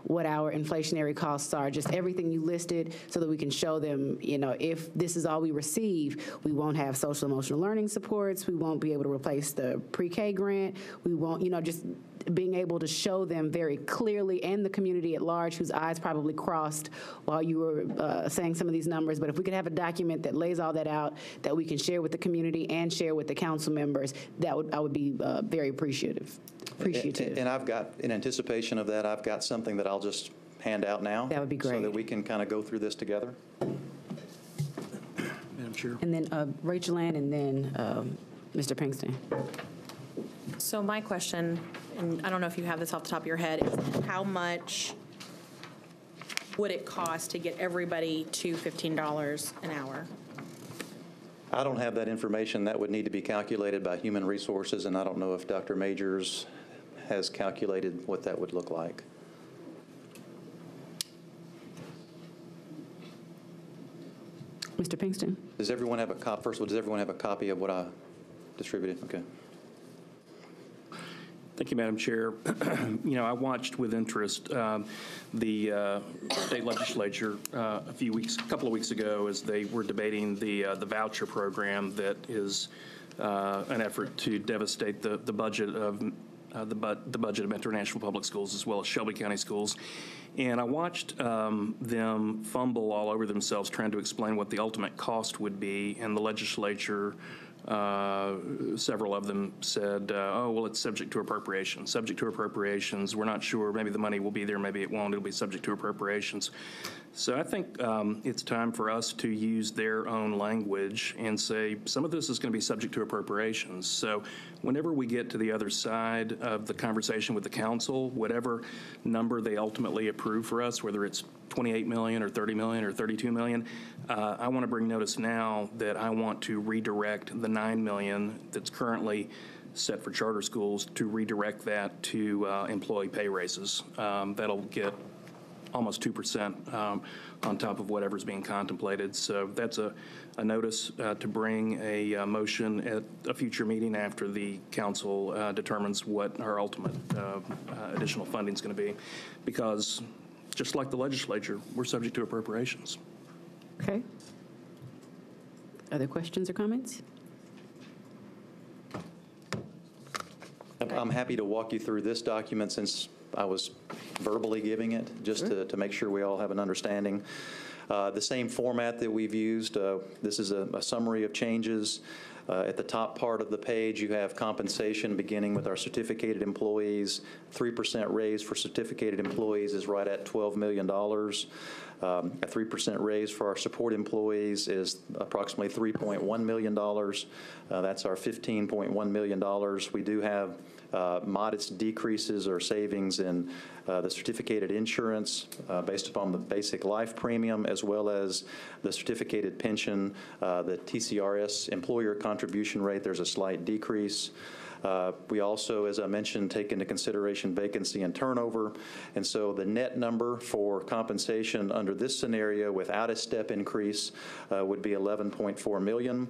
what our inflationary costs are, just everything you listed, so that we can show them, you know, if this is all we receive, we won't have social emotional learning supports, we won't be able to replace the pre-K grant, we won't, you know, just being able to show them very clearly and the community at large whose eyes probably crossed while you were uh, saying some of these numbers. But if we could have a document that lays all that out that we can share with the community and share with the council members, that would, I would be uh, very appreciative. Appreciative. And I've got, in anticipation of that, I've got something that I'll just hand out now. That would be great. So that we can kind of go through this together. Madam Chair. And then uh, Rachel Ann and then um, Mr. Pinkston. So my question, and I don't know if you have this off the top of your head, is how much would it cost to get everybody to $15 an hour? I don't have that information. That would need to be calculated by Human Resources, and I don't know if Dr. Majors has calculated what that would look like. Mr. Pinkston? Does everyone have a cop, first of all, does everyone have a copy of what I distributed? Okay. Thank you, Madam Chair. You know, I watched with interest um, the uh, state legislature uh, a few weeks, a couple of weeks ago, as they were debating the uh, the voucher program that is uh, an effort to devastate the the budget of uh, the bu- the budget of International Public Schools as well as Shelby County Schools. And I watched um, them fumble all over themselves trying to explain what the ultimate cost would be, and the legislature uh, several of them said, uh, oh, well, it's subject to appropriations, subject to appropriations. We're not sure. Maybe the money will be there, maybe it won't. It'll be subject to appropriations. So I think um, it's time for us to use their own language and say some of this is going to be subject to appropriations. So whenever we get to the other side of the conversation with the council, whatever number they ultimately approve for us, whether it's 28 million or 30 million or 32 million, uh, I want to bring notice now that I want to redirect the 9 million that's currently set for charter schools to redirect that to uh, employee pay raises. Um, That'll get almost 2% um, on top of whatever's being contemplated. So that's a, a notice uh, to bring a uh, motion at a future meeting after the council uh, determines what our ultimate uh, uh, additional funding is going to be. Because just like the legislature, we're subject to appropriations. Okay. Other questions or comments? I'm- I'm happy to walk you through this document since I was verbally giving it, just to, to make sure we all have an understanding. Uh, The same format that we've used, uh, this is a a summary of changes. Uh, At the top part of the page, you have compensation, beginning with our certificated employees. 3% raise for certificated employees is right at $12 million. Um, A 3% raise for our support employees is approximately $3.1 million. Uh, That's our $15.1 million. We do have uh, modest decreases or savings in uh, the certificated insurance uh, based upon the basic life premium, as well as the certificated pension, uh, the TCRS employer contribution rate, there's a slight decrease. Uh, We also, as I mentioned, take into consideration vacancy and turnover. And so the net number for compensation under this scenario without a step increase uh, would be 11.4 million.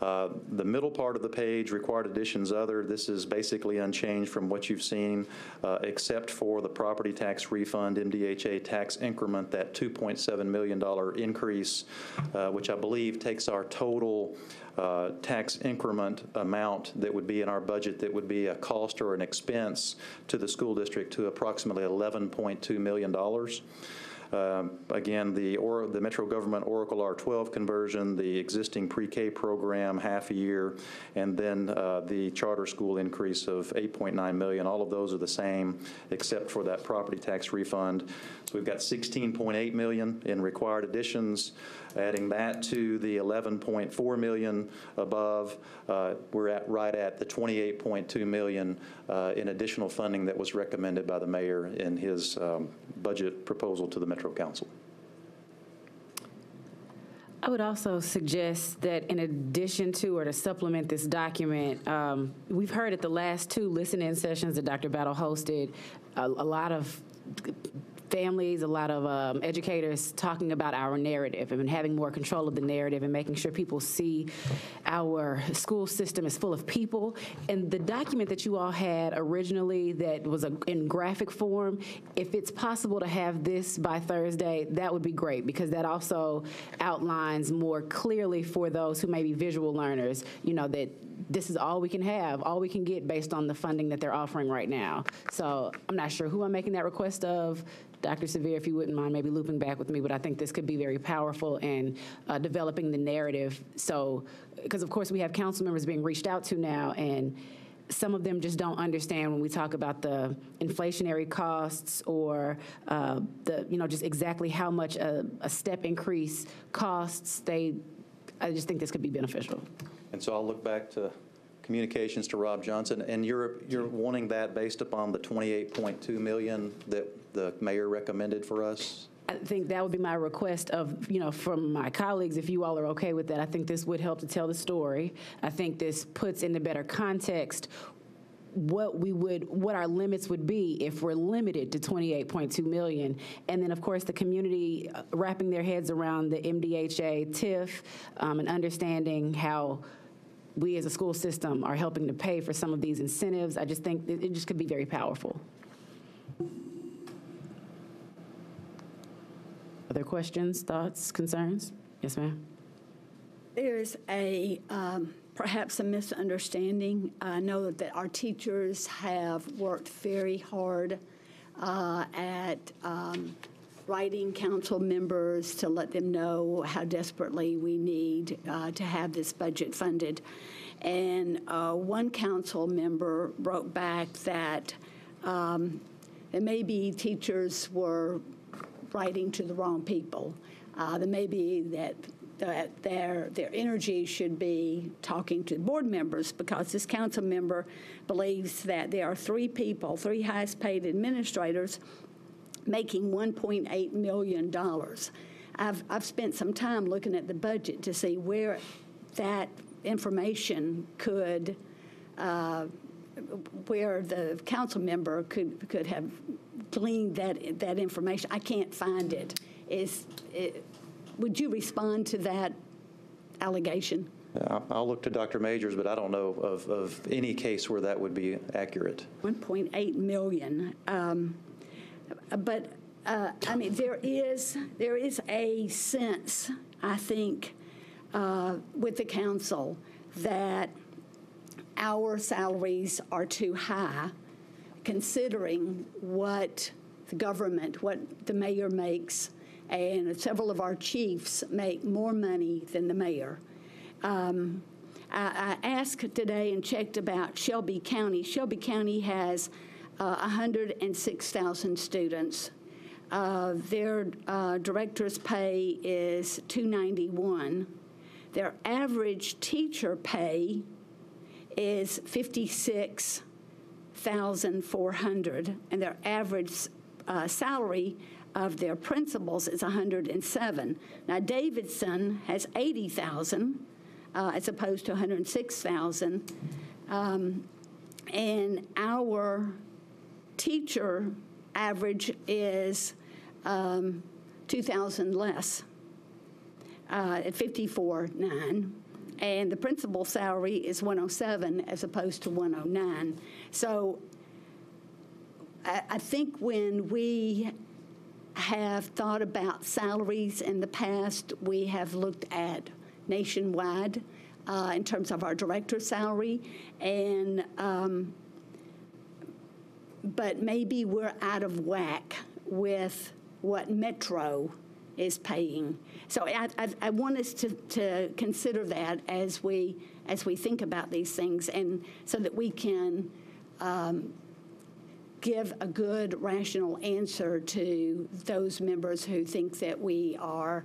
Uh, The middle part of the page, required additions other, this is basically unchanged from what you've seen, uh, except for the property tax refund, MDHA tax increment, that $2.7 million increase, uh, which I believe takes our total uh, tax increment amount that would be in our budget that would be a cost or an expense to the school district to approximately $11.2 million. Um, Again, the, or, the Metro Government Oracle R12 conversion, the existing pre-K program, half a year, and then uh, the charter school increase of 8.9 million. All of those are the same, except for that property tax refund. So we've got 16.8 million in required additions. Adding that to the 11.4 million above, uh, we're at, right at the 28.2 million uh, in additional funding that was recommended by the mayor in his um, budget proposal to the Metro Council. I would also suggest that in addition to or to supplement this document, um, we've heard at the last two listen-in sessions that Dr. Battle hosted, a, a lot of families, a lot of um, educators talking about our narrative and having more control of the narrative and making sure people see our school system is full of people. And the document that you all had originally that was a, in graphic form, if it's possible to have this by Thursday, that would be great because that also outlines more clearly for those who may be visual learners, you know, that this is all we can have, all we can get based on the funding that they're offering right now. So I'm not sure who I'm making that request of. Dr. Severe, if you wouldn't mind maybe looping back with me, but I think this could be very powerful in uh, developing the narrative. So, because of course we have council members being reached out to now, and some of them just don't understand when we talk about the inflationary costs or uh, the, you know, just exactly how much a, a step increase costs. They, I just think this could be beneficial. And so I'll look back to communications to Rob Johnson, and you're, you're wanting that based upon the 28.2 million that the mayor recommended for us? I think that would be my request of, you know, from my colleagues, if you all are okay with that. I think this would help to tell the story. I think this puts into better context what we would, what our limits would be if we're limited to 28.2 million. And then, of course, the community uh, wrapping their heads around the MDHA TIF um, and understanding how we as a school system are helping to pay for some of these incentives. I just think it it just could be very powerful. Other questions, thoughts, concerns? Yes, ma'am. There's a, um, perhaps a misunderstanding. I know that our teachers have worked very hard uh, at um, writing council members to let them know how desperately we need uh, to have this budget funded. And uh, one council member wrote back that um, maybe teachers were writing to the wrong people. Uh, that maybe that that their their energy should be talking to board members because this council member believes that there are three people, three highest paid administrators making 1.8 million dollars. I've I've spent some time looking at the budget to see where that information could. Uh, where the council member could could have gleaned that that information. I can't find it. Is it, would you respond to that allegation? I'll look to Dr. Majors, but I don't know of, of any case where that would be accurate. 1.8 million. Um, but uh, I mean, there is there is a sense, I think, uh, with the council that our salaries are too high, considering what the government, what the mayor makes, and several of our chiefs make more money than the mayor. Um, I, I, asked today and checked about Shelby County. Shelby County has uh, 106,000 students. Uh, their uh, director's pay is 291. Their average teacher pay is 56,400, and their average uh, salary of their principals is 107. Now Davidson has 80,000 uh, as opposed to 106,000, um, and our teacher average is um, 2,000 less uh, at 54.9 and the principal salary is 107 as opposed to 109. So I, I think when we have thought about salaries in the past, we have looked at nationwide uh, in terms of our director's salary, and um, but maybe we're out of whack with what Metro is paying. So I, I, I, want us to, to consider that as we as we think about these things, and so that we can um, give a good, rational answer to those members who think that we are.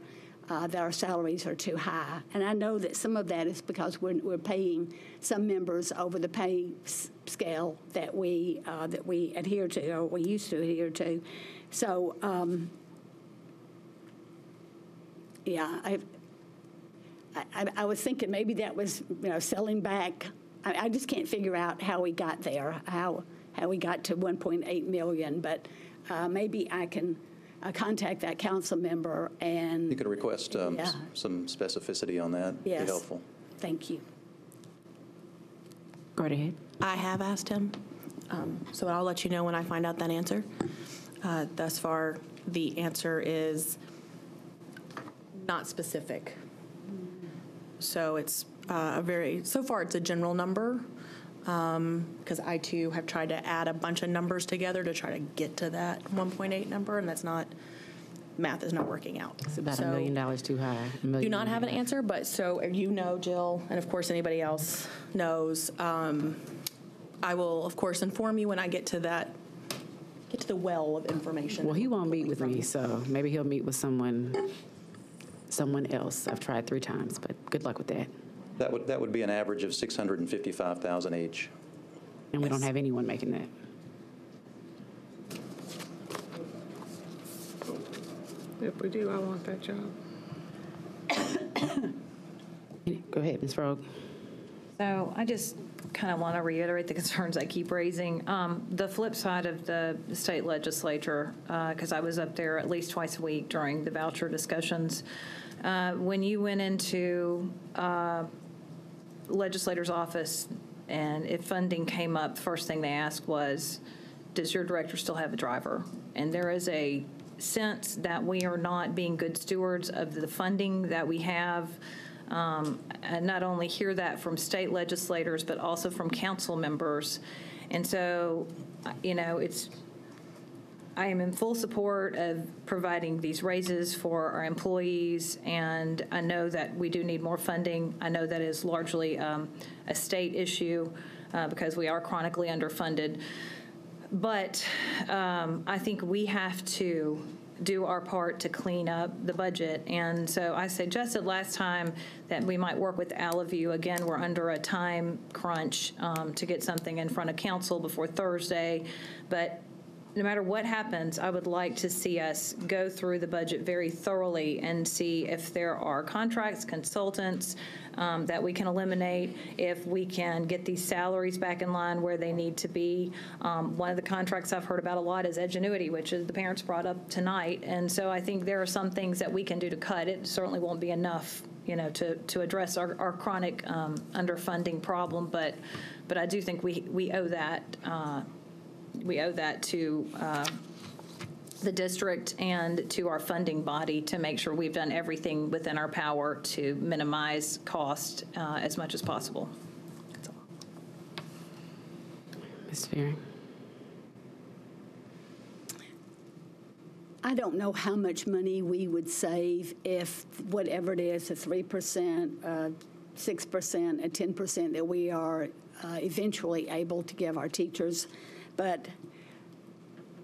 Uh, that our salaries are too high. And I know that some of that is because we're, we're paying some members over the pay scale that we, uh, that we adhere to or we used to adhere to. So um, yeah, I, I, I, was thinking maybe that was, you know, selling back. I, I, just can't figure out how we got there, how how we got to 1.8 million. But uh, maybe I can uh, contact that council member and. You could request um, s- Yeah. some specificity on that. Be helpful. Thank you. Go right ahead. I have asked him, um, so I'll let you know when I find out that answer. Uh, Thus far, the answer is not specific. So it's uh, a very, so far, it's a general number, because I too have tried to add a bunch of numbers together to try to get to that 1.8 number, and that's not, math is not working out. It's about a million dollars too high. a do not have an answer, but so you know, Jill, and of course, anybody else knows. um, I will, of course, inform you when I get to that, get to the well of information. Well, he won't meet with me, so maybe he'll meet with someone, someone else. I've tried three times, but good luck with that. That would, that would be an average of 655,000 each. And we don't have anyone making that. If we do, I want that job. Go ahead, Ms. Rogue. So I just kind of want to reiterate the concerns I keep raising. Um, The flip side of the state legislature, because I was up there at least twice a week during the voucher discussions, uh, when you went into uh, legislator's office and if funding came up, first thing they asked was, does your director still have a driver? And there is a sense that we are not being good stewards of the funding that we have. Um, And not only hear that from state legislators, but also from council members. And so, you know, it's, I am in full support of providing these raises for our employees, and I know that we do need more funding. I know that is largely um, a state issue uh, because we are chronically underfunded. But um, I think we have to do our part to clean up the budget. And so I suggested last time that we might work with Allovue. Again, we're under a time crunch um, to get something in front of council before Thursday. But no matter what happens, I would like to see us go through the budget very thoroughly and see if there are contracts, consultants um, that we can eliminate, if we can get these salaries back in line where they need to be. Um, One of the contracts I've heard about a lot is Edgenuity, which is the parents brought up tonight. And so I think there are some things that we can do to cut. It certainly won't be enough, you know, to, to address our, our chronic um, underfunding problem, but, but I do think we, we owe that uh, we owe that to uh, the district and to our funding body to make sure we've done everything within our power to minimize cost uh, as much as possible. Ms. Speering. I don't know how much money we would save if whatever it is, a 3%, uh, 6%, a 10% that we are uh, eventually able to give our teachers. But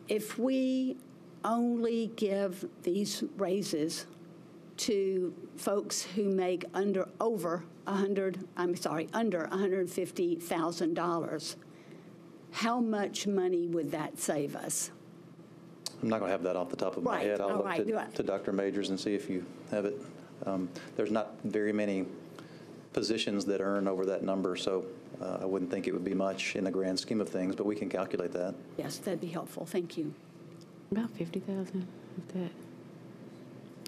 if we only give these raises to folks who make under, over 100, I'm sorry, under $150,000, how much money would that save us? I'm not going to have that off the top of my head. I'll all look right, to- to Dr. Majors and see if you have it. Um, There's not very many positions that earn over that number, so uh, I wouldn't think it would be much in the grand scheme of things, but we can calculate that. Yes, that'd be helpful. Thank you. About 50,000, if that.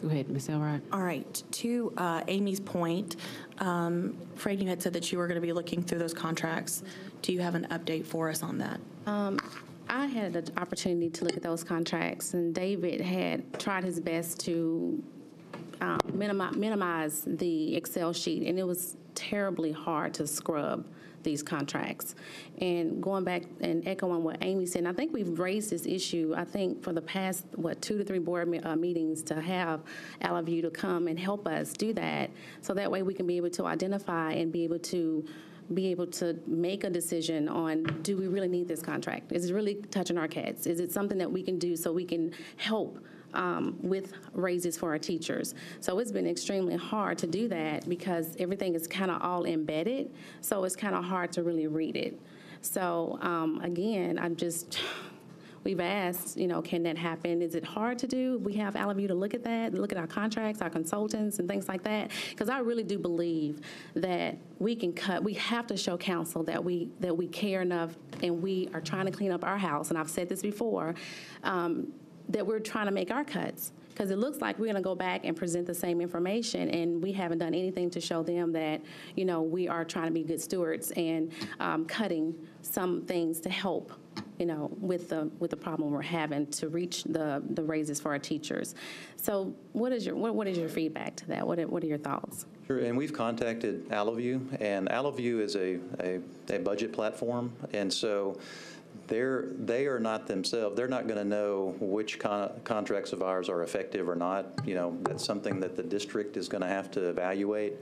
Go ahead, Ms. Elrod. All right, to uh, Amy's point, um, Fran, you had said that you were going to be looking through those contracts. Do you have an update for us on that? Um, I had the opportunity to look at those contracts, and David had tried his best to um, minimi- minimize the Excel sheet, and it was terribly hard to scrub these contracts. And going back and echoing what Amy said, I think we've raised this issue, I think, for the past, what, two to three board me- uh, meetings to have all of you to come and help us do that, so that way we can be able to identify and be able to be able to make a decision on, do we really need this contract? Is it really touching our kids? Is it something that we can do so we can help um, with raises for our teachers? So it's been extremely hard to do that because everything is kind of all embedded, so it's kind of hard to really read it. So um, again, I'm just, we've asked, you know, can that happen? Is it hard to do? We have all of you to look at that, look at our contracts, our consultants, and things like that. Because I really do believe that we can cut. We have to show council that we that we care enough, and we are trying to clean up our house. And I've said this before. Um, that we're trying to make our cuts. Because it looks like we're going to go back and present the same information, and we haven't done anything to show them that, you know, we are trying to be good stewards and um, cutting some things to help, you know, with the, with the problem we're having to reach the, the raises for our teachers. So what is your, what, what is your feedback to that? What are, what are your thoughts? Sure, and we've contacted Allovue, and Allovue is a, a, a budget platform, and so they're, they are not themselves, they're not going to know which con- contracts of ours are effective or not. You know, that's something that the district is going to have to evaluate,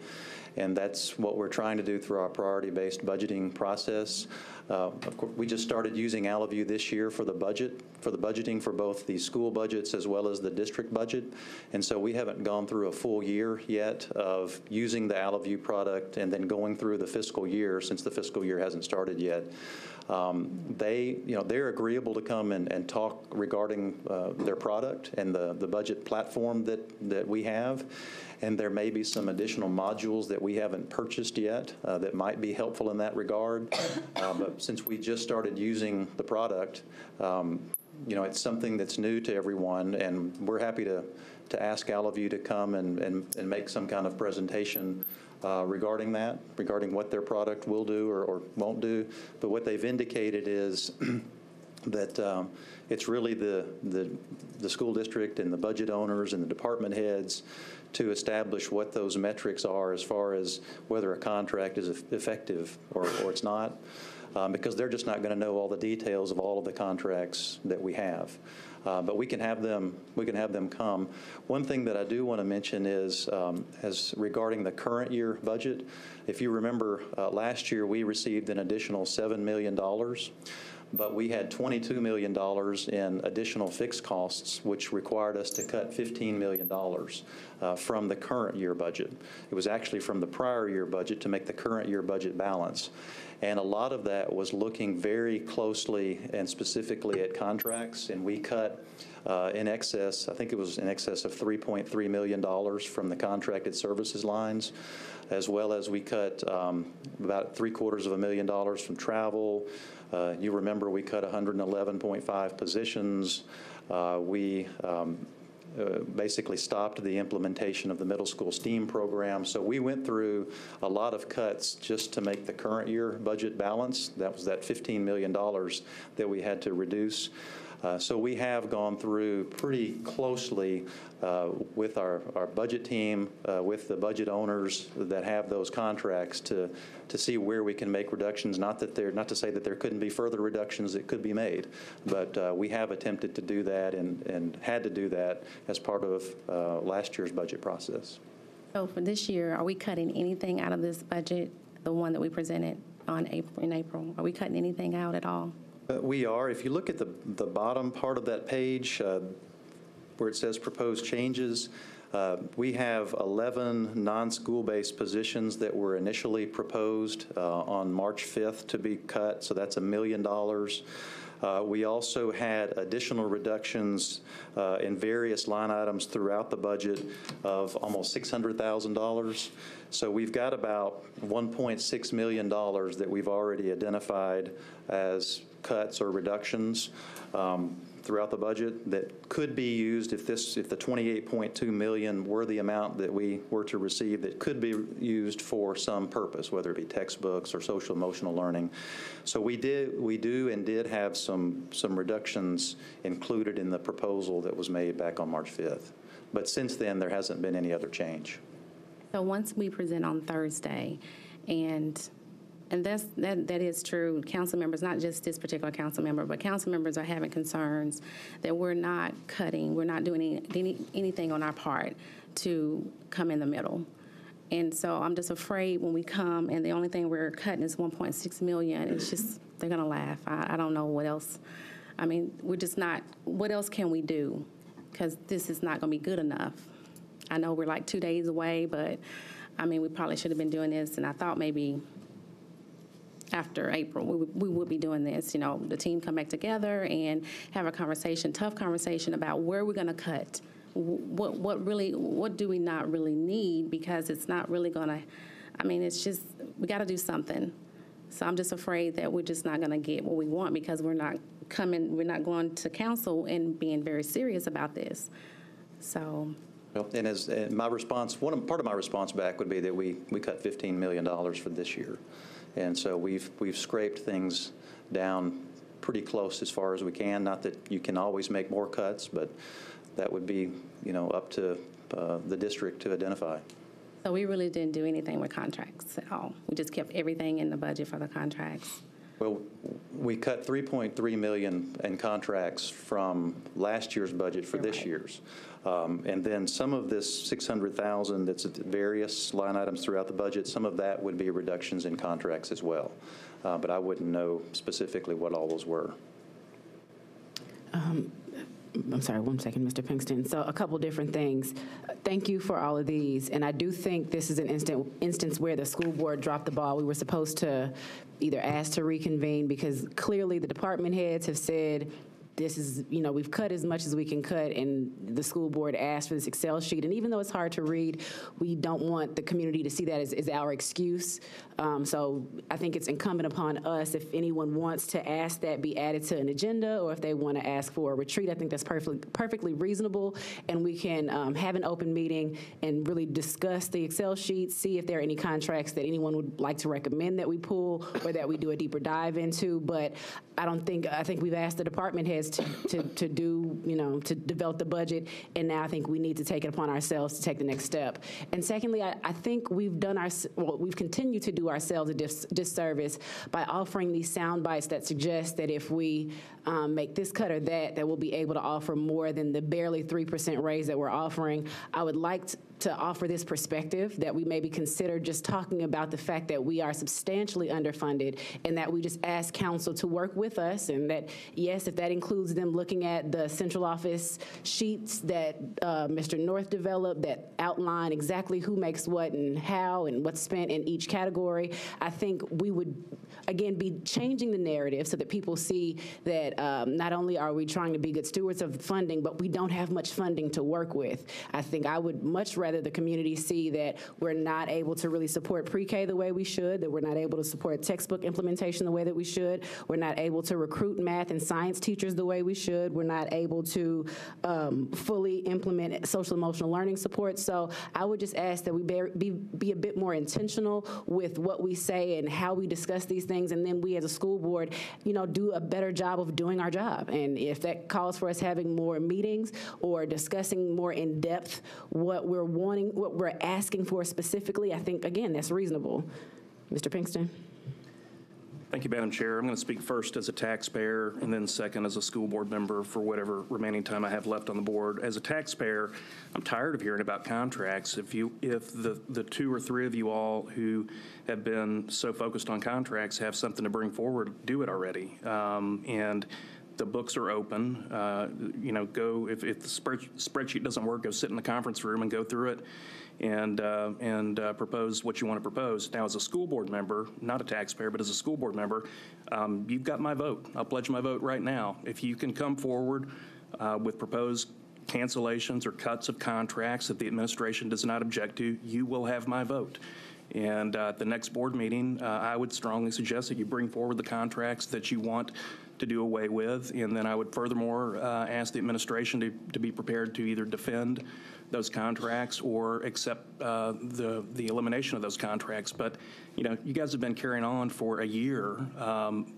and that's what we're trying to do through our priority-based budgeting process. Uh, Of course, we just started using Allovue this year for the budget, for the budgeting for both the school budgets as well as the district budget. And so we haven't gone through a full year yet of using the Allovue product and then going through the fiscal year, since the fiscal year hasn't started yet. Um, They, you know, they're agreeable to come and, and talk regarding uh, their product and the, the budget platform that, that we have. And there may be some additional modules that we haven't purchased yet uh, that might be helpful in that regard. Uh, But since we just started using the product, um, you know, it's something that's new to everyone, and we're happy to, to ask all of you to come and, and, and make some kind of presentation uh, regarding that, regarding what their product will do or, or won't do. But what they've indicated is that um, it's really the, the, the school district and the budget owners and the department heads to establish what those metrics are as far as whether a contract is effective or, or it's not, um, because they're just not going to know all the details of all of the contracts that we have. Uh, But we can have them, we can have them come. One thing that I do want to mention is, um, as regarding the current year budget, if you remember, uh, last year, we received an additional $7 million but we had $22 million in additional fixed costs, which required us to cut $15 million uh, from the current year budget. It was actually from the prior year budget to make the current year budget balance. And a lot of that was looking very closely and specifically at contracts, and we cut uh, in excess, I think it was in excess of $3.3 million from the contracted services lines, as well as we cut um, about three quarters of a million dollars from travel. Uh, You remember, we cut 111.5 positions. Uh, We um, uh, basically stopped the implementation of the middle school STEAM program. So we went through a lot of cuts just to make the current year budget balance. That was that $15 million that we had to reduce. Uh, So we have gone through pretty closely uh, with our, our budget team, uh, with the budget owners that have those contracts to, to see where we can make reductions. Not that there, not to say that there couldn't be further reductions that could be made, but we have attempted to do that and, and had to do that as part of last year's budget process. So for this year, are we cutting anything out of this budget, the one that we presented on April, in April? Are we cutting anything out at all? We are. If you look at the, the bottom part of that page, uh, where it says proposed changes, uh, we have 11 non-school-based positions that were initially proposed uh, on March 5th to be cut, so that's a million dollars. Uh, We also had additional reductions uh, in various line items throughout the budget of almost $600,000. So we've got about $1.6 million that we've already identified as cuts or reductions um, throughout the budget that could be used if this, if the 28.2 million were the amount that we were to receive, that could be used for some purpose, whether it be textbooks or social emotional learning. So we did, we do and did have some, some reductions included in the proposal that was made back on March 5th. But since then, there hasn't been any other change. So once we present on Thursday, and, and that's, that, that is true, council members, not just this particular council member, but council members are having concerns that we're not cutting, we're not doing any, any- anything on our part to come in the middle. And so I'm just afraid when we come and the only thing we're cutting is 1.6 million, it's just, they're gonna laugh. I, I don't know what else. I mean, we're just not, what else can we do? Because this is not gonna be good enough. I know we're like two days away, but, I mean, we probably should have been doing this, and I thought maybe after April, we we would be doing this, you know, the team come back together and have a conversation, tough conversation about where we're gonna cut. Wh- What, what really, what do we not really need, because it's not really gonna, I mean, it's just, we gotta do something. So I'm just afraid that we're just not going to get what we want because we're not coming, we're not going to council and being very serious about this. So, Well, and as, and my response, one part of my response back would be that we, we cut $15 million for this year. And so we've, we've scraped things down pretty close as far as we can. Not that you can always make more cuts, but that would be, you know, up to uh, the district to identify. so we really didn't do anything with contracts at all. We just kept everything in the budget for the contracts. Well, we cut 3.3 million in contracts from last year's budget for this year's. Um, And then some of this 600,000 that's at various line items throughout the budget, some of that would be reductions in contracts as well. Uh, But I wouldn't know specifically what all those were. I'm sorry, one second, Mr. Pinkston. So a couple different things. Thank you for all of these, and I do think this is an instant, instance where the school board dropped the ball. We were supposed to either ask to reconvene, because clearly the department heads have said, this is, you know, we've cut as much as we can cut, and the school board asked for this Excel sheet. And even though it's hard to read, we don't want the community to see that as, as our excuse. Um, So I think it's incumbent upon us, if anyone wants to ask that be added to an agenda, or if they want to ask for a retreat, I think that's perfectly, perfectly reasonable. And we can um, have an open meeting and really discuss the Excel sheet, see if there are any contracts that anyone would like to recommend that we pull, or that we do a deeper dive into. But I don't think, I think we've asked the department heads to, to, to do, you know, to develop the budget, and now I think we need to take it upon ourselves to take the next step. And secondly, I, I think we've done our, well, we've continued to do ourselves a dis- disservice by offering these sound bites that suggest that if we um, make this cut or that, that we'll be able to offer more than the barely 3% raise that we're offering. I would like t- to offer this perspective that we maybe consider just talking about the fact that we are substantially underfunded and that we just ask council to work with us and that, yes, if that includes them looking at the central office sheets that uh, Mr. North developed that outline exactly who makes what and how and what's spent in each category, I think we would, again, be changing the narrative so that people see that um, not only are we trying to be good stewards of funding, but we don't have much funding to work with. I think I would much rather the community see that we're not able to really support pre-K the way we should, that we're not able to support textbook implementation the way that we should, we're not able to recruit math and science teachers the way we should, we're not able to um, fully implement social emotional learning support. So I would just ask that we be, be a bit more intentional with what we say and how we discuss these things, and then we as a school board, you know, do a better job of doing our job. And if that calls for us having more meetings or discussing more in depth what we're wanting, what we're asking for specifically, I think, again, that's reasonable. Mr. Pinkston? Thank you, Madam Chair. I'm going to speak first as a taxpayer and then second as a school board member for whatever remaining time I have left on the board. As a taxpayer, I'm tired of hearing about contracts. If you, if the, the two or three of you all who have been so focused on contracts have something to bring forward, do it already. Um, And the books are open. Uh, You know, go, if, if the spread- spreadsheet doesn't work, go sit in the conference room and go through it and, uh, and uh, propose what you want to propose. Now, as a school board member, not a taxpayer, but as a school board member, um, you've got my vote. I'll pledge my vote right now. If you can come forward uh, with proposed cancellations or cuts of contracts that the administration does not object to, you will have my vote. And uh, at the next board meeting, uh, I would strongly suggest that you bring forward the contracts that you want to do away with. And then I would furthermore uh, ask the administration to, to be prepared to either defend those contracts or accept uh, the, the elimination of those contracts. But, you know, you guys have been carrying on for a year. Um,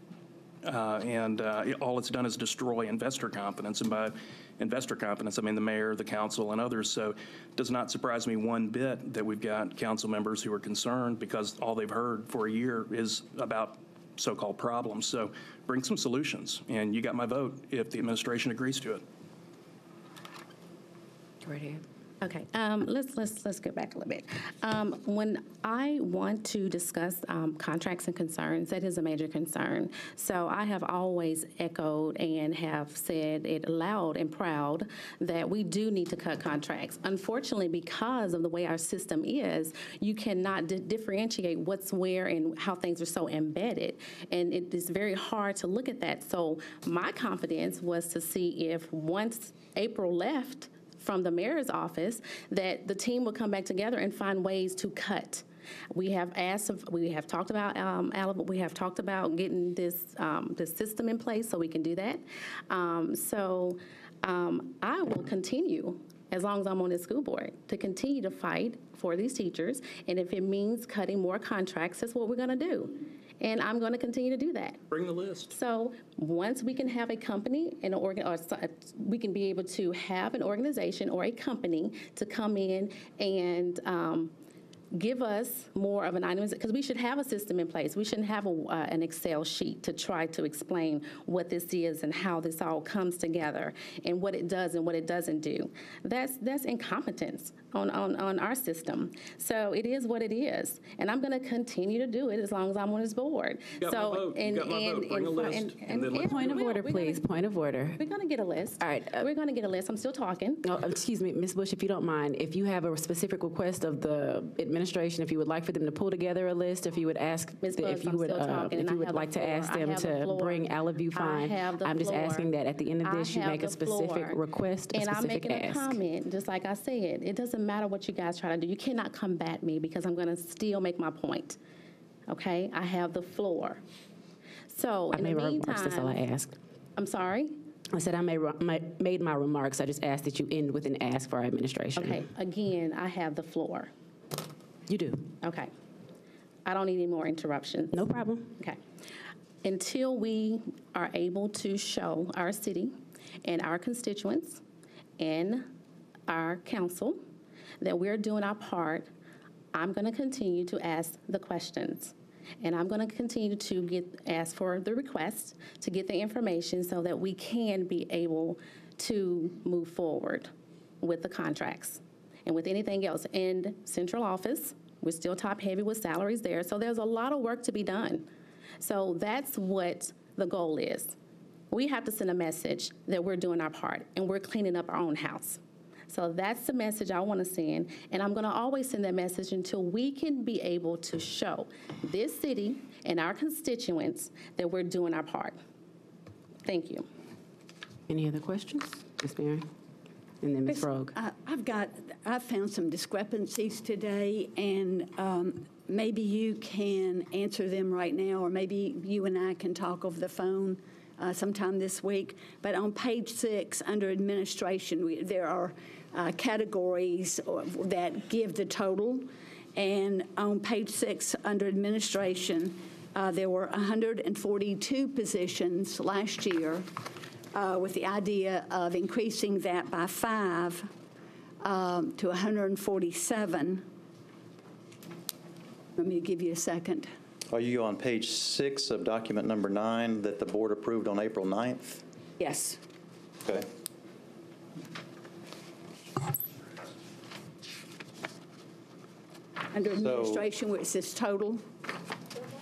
uh, and uh, it- all it's done is destroy investor confidence. And by investor confidence, I mean the mayor, the council, and others. So it does not surprise me one bit that we've got council members who are concerned because all they've heard for a year is about so-called problems. So bring some solutions, and you got my vote if the administration agrees to it. Right here. Okay, um, let's, let's, let's go back a little bit. Um, when I want to discuss, um, contracts and concerns, that is a major concern. So I have always echoed and have said it loud and proud that we do need to cut contracts. Unfortunately, because of the way our system is, you cannot di- differentiate what's where and how things are so embedded. And it is very hard to look at that. So my confidence was to see if once April left, from the mayor's office that the team will come back together and find ways to cut We have asked, we have talked about, um, Alabama, we have talked about getting this, um, this system in place so we can do that. Um, So um, I will continue, as long as I'm on the school board, to continue to fight for these teachers. And if it means cutting more contracts, that's what we're going to do. And I'm going to continue to do that. Bring the list. So once we can have a company and an organ, or we can be able to have an organization or a company to come in and um, give us more of an item, because we should have a system in place. We shouldn't have a, uh, an Excel sheet to try to explain what this is and how this all comes together and what it does and what it doesn't do. That's, that's incompetence on, on, on our system. So it is what it is. And I'm going to continue to do it as long as I'm on this board. Got my So, vote. And- got my and- vote. And- and- and then let's and do we it. Point of order, We're gonna- please, point of order. We're going to get a list. All right, uh, We're going to get a list. I'm still talking. No, excuse me, Ms. Bush, if you don't mind, if you have a specific request of the administration, if you would like for them to pull together a list, if you would ask, Ms. the- Bush, if you I'm would, still uh, talking, if you would like to ask them have the to floor. bring Allovue I Fine. have the I'm just floor. asking that at the end of this, you make a specific floor. request, a And I'm specific making a comment, just like I said, it doesn't matter what you guys try to do. You cannot combat me because I'm going to still make my point. Okay? I have the floor. So I in the made my remarks, that's all I meantime, asked. I'm sorry? I said I made, my- made my remarks, I just asked that you end with an ask for our administration. Okay, again, I have the floor. You do. Okay. I don't need any more interruptions. No problem. Okay. Until we are able to show our city and our constituents and our council that we're doing our part, I'm going to continue to ask the questions. And I'm going to continue to get, ask for the requests to get the information so that we can be able to move forward with the contracts and with anything else. And central office, we're still top-heavy with salaries there, so there's a lot of work to be done. So that's what the goal is. We have to send a message that we're doing our part and we're cleaning up our own house. So that's the message I want to send, and I'm going to always send that message until we can be able to show this city and our constituents that we're doing our part. Thank you. Any other questions? Ms. Marion? And then Ms. Rogue. I- I've got, I've found some discrepancies today, and um, maybe you can answer them right now, or maybe you and I can talk over the phone uh, sometime this week. But on page six, under administration, we- there are uh, categories or- that give the total. And on page six, under administration, uh, there were 142 positions last year, uh, with the idea of increasing that by five um, to 147. Let me give you a second. Are you on page six of document number nine that the board approved on April 9th? Yes. Okay. Under administration, it says total,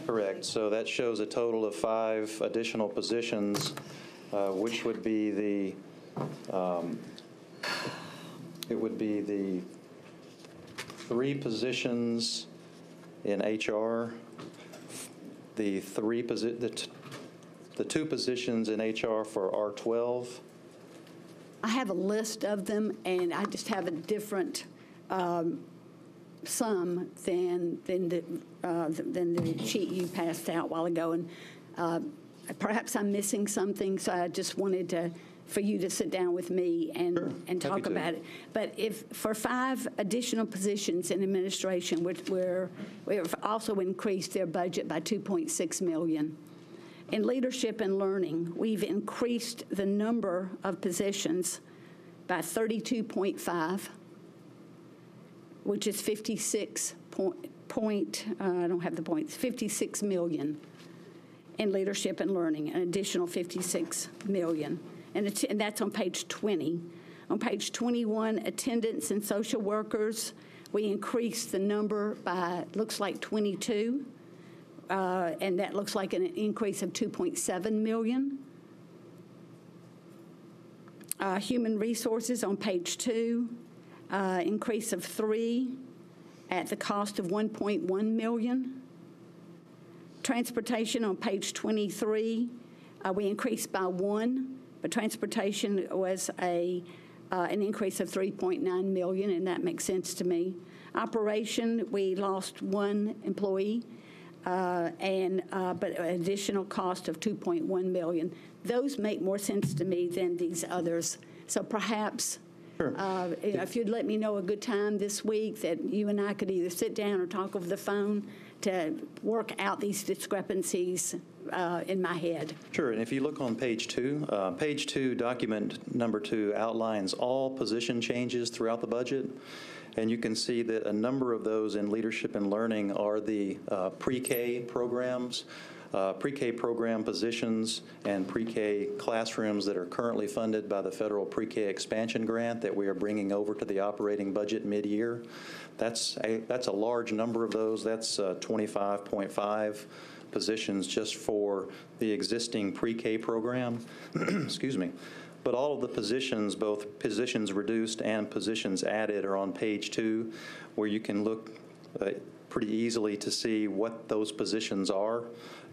Correct. So that shows a total of five additional positions, uh, which would be the, um, it would be the three positions in HR, the three, posi- the the two positions in HR for R12, I have a list of them, and I just have a different um, sum than, than the, uh, than the sheet you passed out a while ago. And uh, perhaps I'm missing something, so I just wanted to, for you to sit down with me and, and happy talk about it. But if, for five additional positions in administration, which we're, we've also increased their budget by 2.6 million. In leadership and learning, we've increased the number of positions by 32.5, which is 56 point, point, uh, I don't have the points, 56 million in leadership and learning, an additional 56 million. And and that's on page 20. On page 21, attendance and social workers, we increased the number by, looks like 22. Uh, and that looks like an increase of 2.7 million. Uh, Human resources on page two, uh, increase of three at the cost of 1.1 million. Transportation on page 23, uh, we increased by one, but transportation was a, uh, an increase of 3.9 million, and that makes sense to me. Operation, we lost one employee, uh, and, uh, but additional cost of 2.1 million. Those make more sense to me than these others. So perhaps, uh, if you'd let me know a good time this week that you and I could either sit down or talk over the phone to work out these discrepancies uh, in my head. Sure, and if you look on page two, uh, page two, document number two outlines all position changes throughout the budget. And you can see that a number of those in leadership and learning are the uh, pre-K programs, uh, pre-K program positions, and pre-K classrooms that are currently funded by the federal pre-K expansion grant that we are bringing over to the operating budget mid-year. That's a, that's a large number of those. That's uh, 25.5 positions just for the existing pre-K program. Excuse me. But all of the positions, both positions reduced and positions added, are on page two, where you can look uh, pretty easily to see what those positions are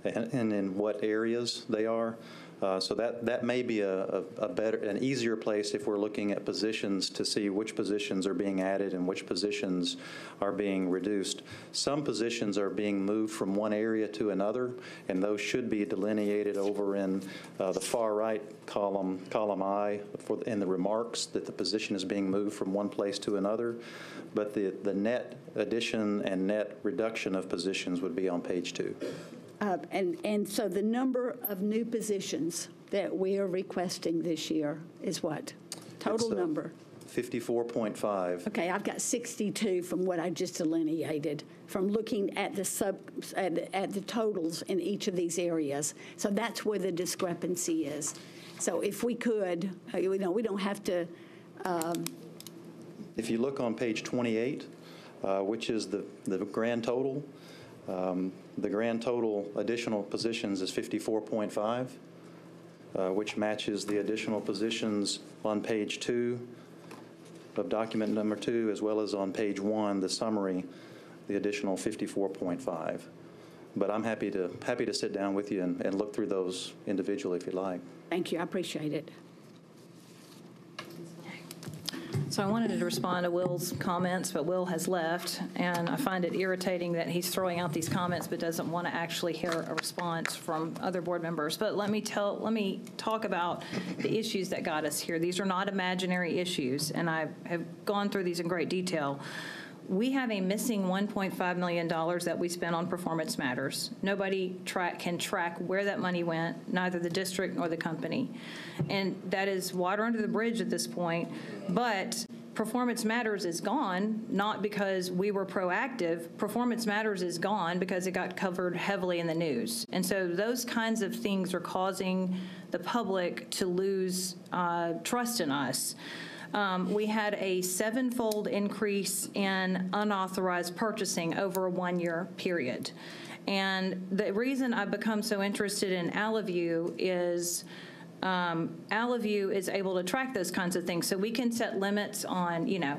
and and in what areas they are. Uh, So that, that may be a, a a better, an easier place if we're looking at positions to see which positions are being added and which positions are being reduced. Some positions are being moved from one area to another, and those should be delineated over in uh, the far right column, column I, for, in the remarks, that the position is being moved from one place to another. But the, the net addition and net reduction of positions would be on page two. Uh, And, and so the number of new positions that we are requesting this year is what? Total It's, uh, number? 54.5. Okay, I've got 62 from what I just delineated, from looking at the sub, at, at the totals in each of these areas. So that's where the discrepancy is. So if we could, uh, you know, we don't have to, um, If you look on page 28, uh, which is the, the grand total, um, the grand total additional positions is 54.5, uh, which matches the additional positions on page two of document number two, as well as on page one, the summary, the additional 54.5. But I'm happy to, happy to sit down with you and, and look through those individually if you'd like. thank you, I appreciate it. So I wanted to respond to Will's comments, but Will has left, and I find it irritating that he's throwing out these comments but doesn't want to actually hear a response from other board members. But let me tell, let me talk about the issues that got us here. These are not imaginary issues, and I have gone through these in great detail. We have a missing $1.5 million that we spent on Performance Matters. Nobody track, can track where that money went, neither the district nor the company. And that is water under the bridge at this point, but Performance Matters is gone, not because we were proactive. Performance Matters is gone because it got covered heavily in the news. And so those kinds of things are causing the public to lose uh, trust in us. Um, We had a sevenfold increase in unauthorized purchasing over a one-year period. And the reason I've become so interested in Allovue is um, Allovue is able to track those kinds of things. So we can set limits on, you know,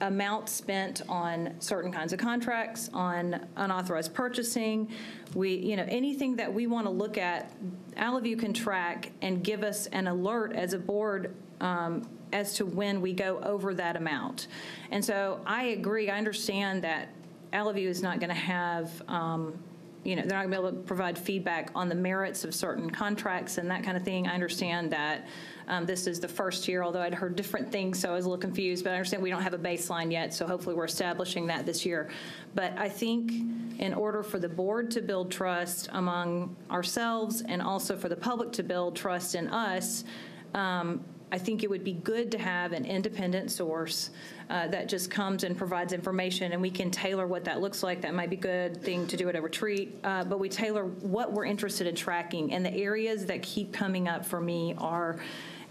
amount spent on certain kinds of contracts, on unauthorized purchasing. We, you know, anything that we want to look at, Allovue can track and give us an alert as a board um, as to when we go over that amount. And so I agree, I understand that Allovue is not going to have, um, you know, they're not going to be able to provide feedback on the merits of certain contracts and that kind of thing. I understand that um, this is the first year, although I'd heard different things, so I was a little confused, but I understand we don't have a baseline yet, so hopefully we're establishing that this year. But I think in order for the board to build trust among ourselves and also for the public to build trust in us, um, I think it would be good to have an independent source uh, that just comes and provides information, and we can tailor what that looks like. That might be a good thing to do at a retreat, uh, but we tailor what we're interested in tracking. And the areas that keep coming up for me are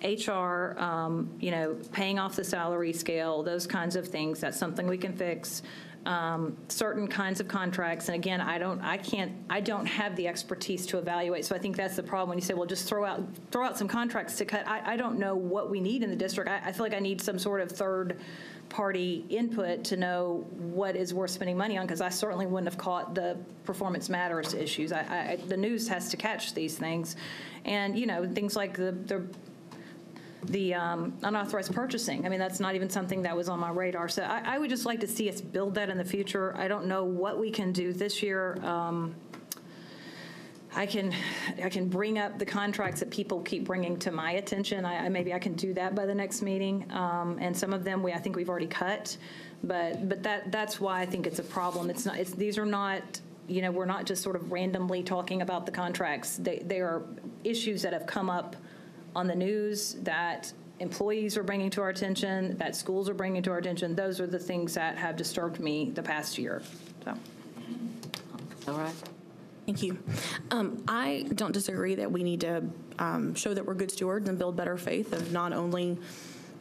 HR, um, you know, paying off the salary scale, those kinds of things. That's something we can fix. Um, certain kinds of contracts, and again, I don't, I can't, I don't have the expertise to evaluate. So I think that's the problem when you say, well, just throw out, throw out some contracts to cut. I, I don't know what we need in the district. I, I feel like I need some sort of third party input to know what is worth spending money on, because I certainly wouldn't have caught the performance matters issues. I, I, the news has to catch these things. And, you know, things like the, the the um, unauthorized purchasing. I mean, that's not even something that was on my radar. So I, I would just like to see us build that in the future. I don't know what we can do this year. Um, I can, I can bring up the contracts that people keep bringing to my attention. I, I- maybe I can do that by the next meeting. Um, And some of them, we, I think we've already cut. But, but that, that's why I think it's a problem. It's not, it's, these are not, you know, we're not just sort of randomly talking about the contracts. They, they are issues that have come up on the news that employees are bringing to our attention, that schools are bringing to our attention. Those are the things that have disturbed me the past year, so. All right. Thank you. Um, I don't disagree that we need to um, show that we're good stewards and build better faith of not only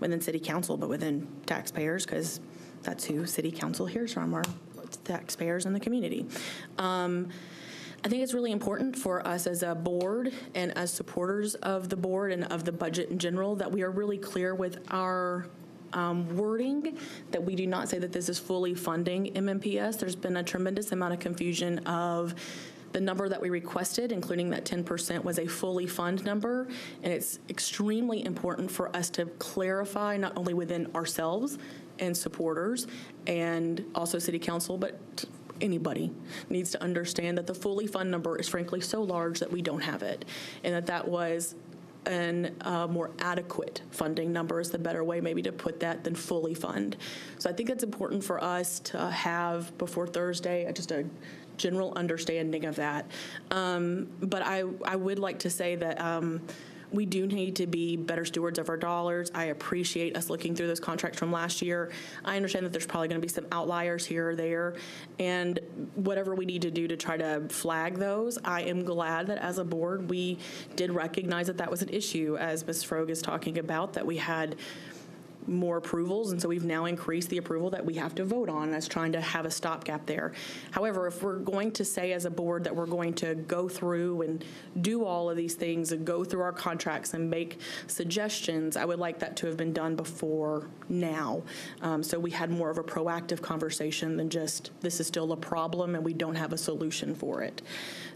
within city council, but within taxpayers, because that's who city council hears from, are taxpayers in the community. Um, I think it's really important for us as a board and as supporters of the board and of the budget in general, that we are really clear with our um, wording, that we do not say that this is fully funding MNPS. There's been a tremendous amount of confusion of the number that we requested, including that 10%, was a fully fund number. And it's extremely important for us to clarify, not only within ourselves and supporters and also city council, but anybody needs to understand that the fully fund number is frankly so large that we don't have it. And that that was an uh, more adequate funding number is the better way maybe to put that than fully fund. So I think it's important for us to have before Thursday just a general understanding of that. Um, But I, I would like to say that um, we do need to be better stewards of our dollars. I appreciate us looking through those contracts from last year. I understand that there's probably going to be some outliers here or there, and whatever we need to do to try to flag those, I am glad that as a board, we did recognize that that was an issue, as Ms. Frogge is talking about, that we had more approvals, and so we've now increased the approval that we have to vote on as trying to have a stopgap there. However, if we're going to say as a board that we're going to go through and do all of these things and go through our contracts and make suggestions, I would like that to have been done before now. Um, So we had more of a proactive conversation than just, this is still a problem and we don't have a solution for it.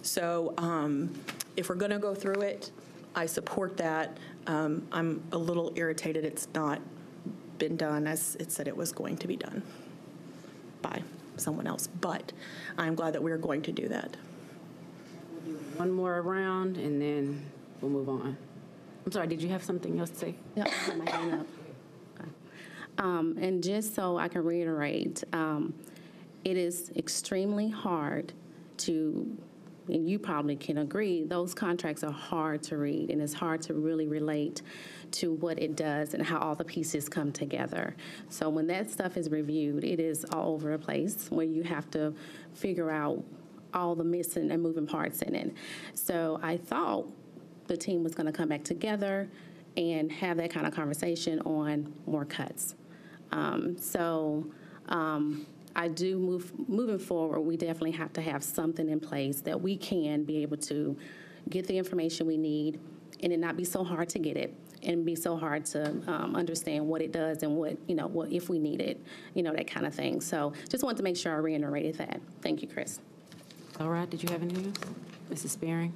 So um, if we're going to go through it, I support that. Um, I'm a little irritated it's not been done as it said it was going to be done by someone else, but I'm glad that we're going to do that. One more round, and then we'll move on. I'm sorry, did you have something else to say? Yeah, my hand up. Okay. Um, And just so I can reiterate, um, it is extremely hard to, and you probably can agree, those contracts are hard to read, and it's hard to really relate to what it does and how all the pieces come together. So when that stuff is reviewed, it is all over the place, where you have to figure out all the missing and moving parts in it. So I thought the team was going to come back together and have that kind of conversation on more cuts. Um, so um, I do move moving forward. We definitely have to have something in place that we can be able to get the information we need, and it not be so hard to get it, and be so hard to um, understand what it does and what you know what if we need it, you know that kind of thing. So just wanted to make sure I reiterated that. Thank you, Chris. All right, did you have else? Mrs. Speering?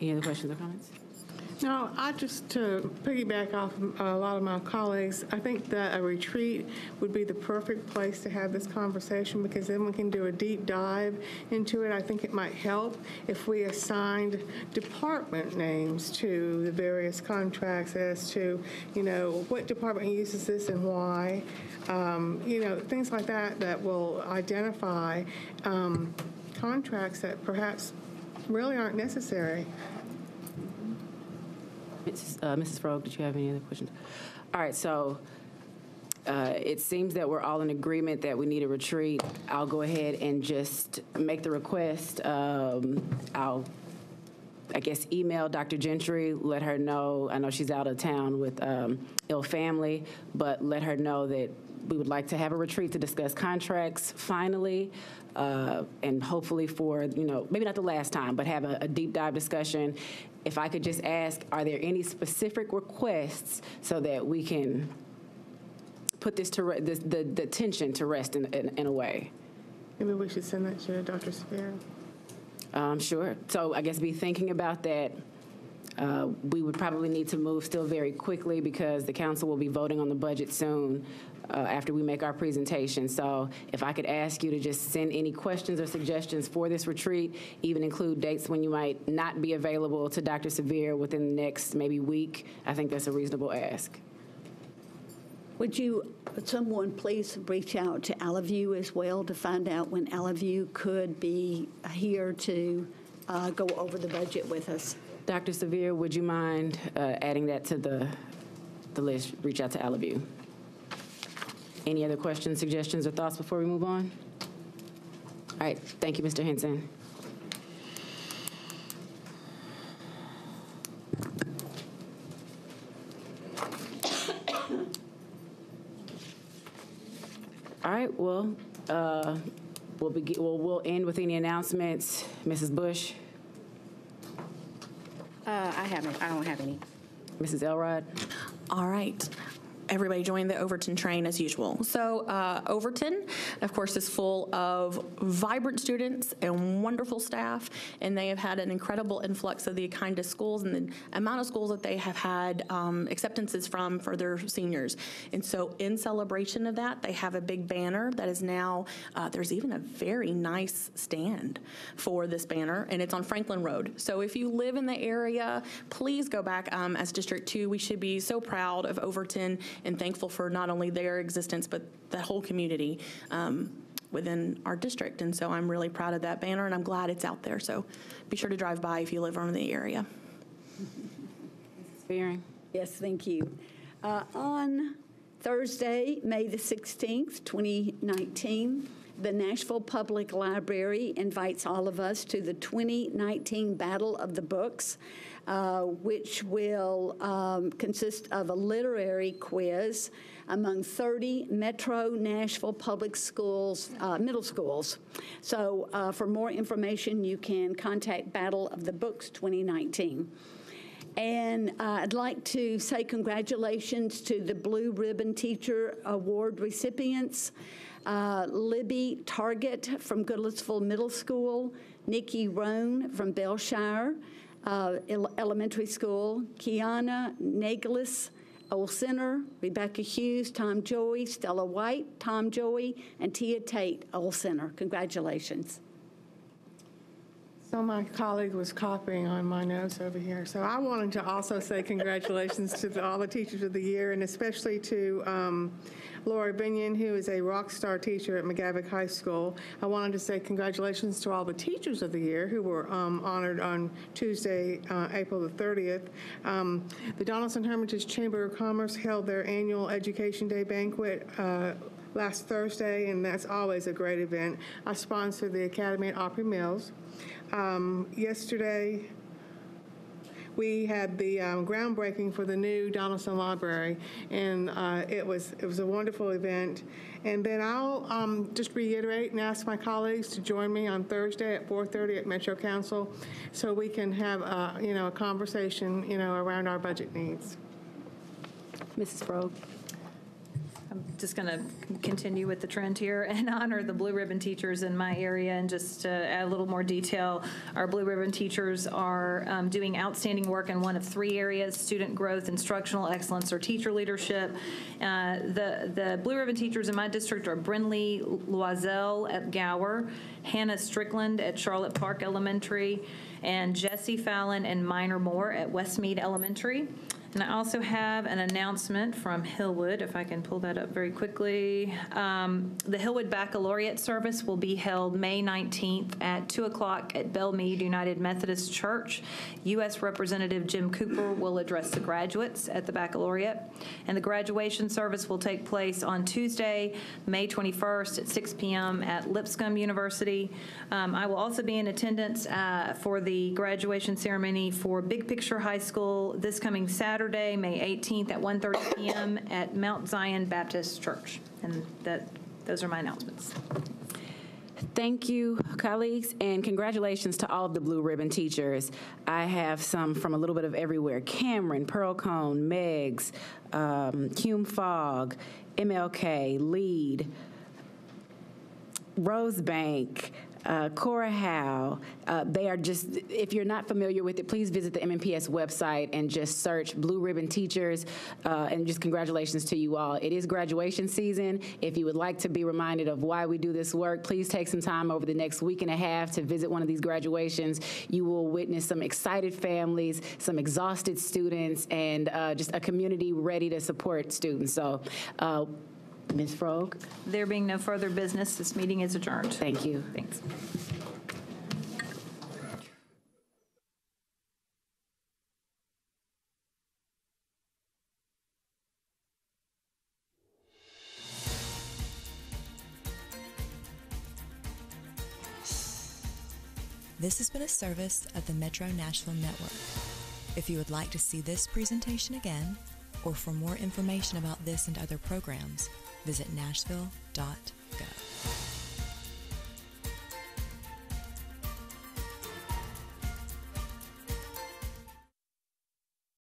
Any other questions or comments? No, I just, to piggyback off a lot of my colleagues, I think that a retreat would be the perfect place to have this conversation because then we can do a deep dive into it. I think it might help if we assigned department names to the various contracts as to, you know, what department uses this and why. Um, You know, things like that that will identify um, contracts that perhaps really aren't necessary. Mrs. Uh, Mrs. Frogge, did you have any other questions? All right, so uh, it seems that we're all in agreement that we need a retreat. I'll go ahead and just make the request. Um, I'll, I guess, email Dr. Gentry, let her know, I know she's out of town with um, ill family, but let her know that we would like to have a retreat to discuss contracts finally, uh, and hopefully for, you know, maybe not the last time, but have a, a deep dive discussion. If I could just ask, are there any specific requests so that we can put this to, re- this, the, the tension to rest in, in, in a way? Maybe we should send that to Dr. Spear. Um, sure. So I guess be thinking about that Uh, We would probably need to move still very quickly because the council will be voting on the budget soon uh, after we make our presentation. So if I could ask you to just send any questions or suggestions for this retreat, even include dates when you might not be available to Dr. Severe within the next maybe week, I think that's a reasonable ask. Would you, someone please reach out to Allovue as well to find out when Allovue could be here to uh, go over the budget with us? Dr. Severe, would you mind uh, adding that to the, the list? Reach out to Allovue. Any other questions, suggestions, or thoughts before we move on? All right, thank you, Mr. Henson. All right, well, uh, we'll begin, well, we'll end with any announcements. Mrs. Bush, Uh, I haven't, I don't have any. Mrs. Elrod? All right. Everybody join the Overton train as usual. So uh, Overton, of course, is full of vibrant students and wonderful staff, and they have had an incredible influx of the kind of schools and the amount of schools that they have had um, acceptances from for their seniors. And so in celebration of that, they have a big banner that is now, uh, there's even a very nice stand for this banner, and it's on Franklin Road. So if you live in the area, please go back um, as District 2. We should be so proud of Overton and thankful for not only their existence, but the whole community um, within our district. And so I'm really proud of that banner, and I'm glad it's out there. So be sure to drive by if you live around the area. Speering. Yes, thank you. Uh, On Thursday, May the 16th, 2019, the Nashville Public Library invites all of us to the 2019 Battle of the Books, uh, which will um, consist of a literary quiz among 30 Metro Nashville Public Schools, uh, middle schools. So uh, for more information, you can contact Battle of the Books 2019. And uh, I'd like to say congratulations to the Blue Ribbon Teacher Award recipients. Uh, Libby Target from Goodlettsville Middle School, Nikki Roan from Bellshire uh, Ele- Elementary School, Kiana Naglis, Old Center, Rebecca Hughes, Tom Joy, Stella White, Tom Joy, and Tia Tate, Old Center. Congratulations. So my colleague was copying on my notes over here. So I wanted to also say congratulations to the- all the teachers of the year, and especially to um, Laura Binion, who is a rock star teacher at McGavock High School. I wanted to say congratulations to all the teachers of the year who were um, honored on Tuesday, uh, April the 30th. Um, The Donelson Hermitage Chamber of Commerce held their annual Education Day banquet uh, last Thursday, and that's always a great event. I sponsor the Academy at Opry Mills. Um, Yesterday, we had the um, groundbreaking for the new Donelson Library, and uh, it was, it was a wonderful event. And then I'll um, just reiterate and ask my colleagues to join me on Thursday at 4:30 at Metro Council, so we can have, uh, you know, a conversation, you know, around our budget needs. Mrs. Frogge? I'm just going to continue with the trend here and honor the Blue Ribbon teachers in my area and just add a little more detail. Our Blue Ribbon teachers are um, doing outstanding work in one of three areas, student growth, instructional excellence, or teacher leadership. Uh, The, the Blue Ribbon teachers in my district are Brinley Loisel at Gower, Hannah Strickland at Charlotte Park Elementary, and Jesse Fallon and Minor Moore at Westmeade Elementary. And I also have an announcement from Hillwood, if I can pull that up very quickly. Um, The Hillwood Baccalaureate service will be held May 19th at 2 o'clock at Belmead United Methodist Church. U.S. Representative Jim Cooper will address the graduates at the baccalaureate. And the graduation service will take place on Tuesday, May 21st at 6 p.m. at Lipscomb University. Um, I will also be in attendance uh, for the graduation ceremony for Big Picture High School this coming Saturday, May 18th at 1:30 p.m. at Mount Zion Baptist Church. And that, those are my announcements. Thank you, colleagues, and congratulations to all of the Blue Ribbon teachers. I have some from a little bit of everywhere. Cameron, Pearl-Cohn, Meigs, um, Hume Fogg, MLK, Lead, Rosebank, uh, Cora Howe. Uh, They are just, if you're not familiar with it, please visit the MNPS website and just search Blue Ribbon Teachers, uh, and just congratulations to you all. It is graduation season. If you would like to be reminded of why we do this work, please take some time over the next week and a half to visit one of these graduations. You will witness some excited families, some exhausted students, and uh, just a community ready to support students. So, uh, Ms. Frogge? There being no further business, this meeting is adjourned. Thank you. Thanks. This has been a service of the Metro Nashville Network. If you would like to see this presentation again, or for more information about this and other programs, visit nashville.gov.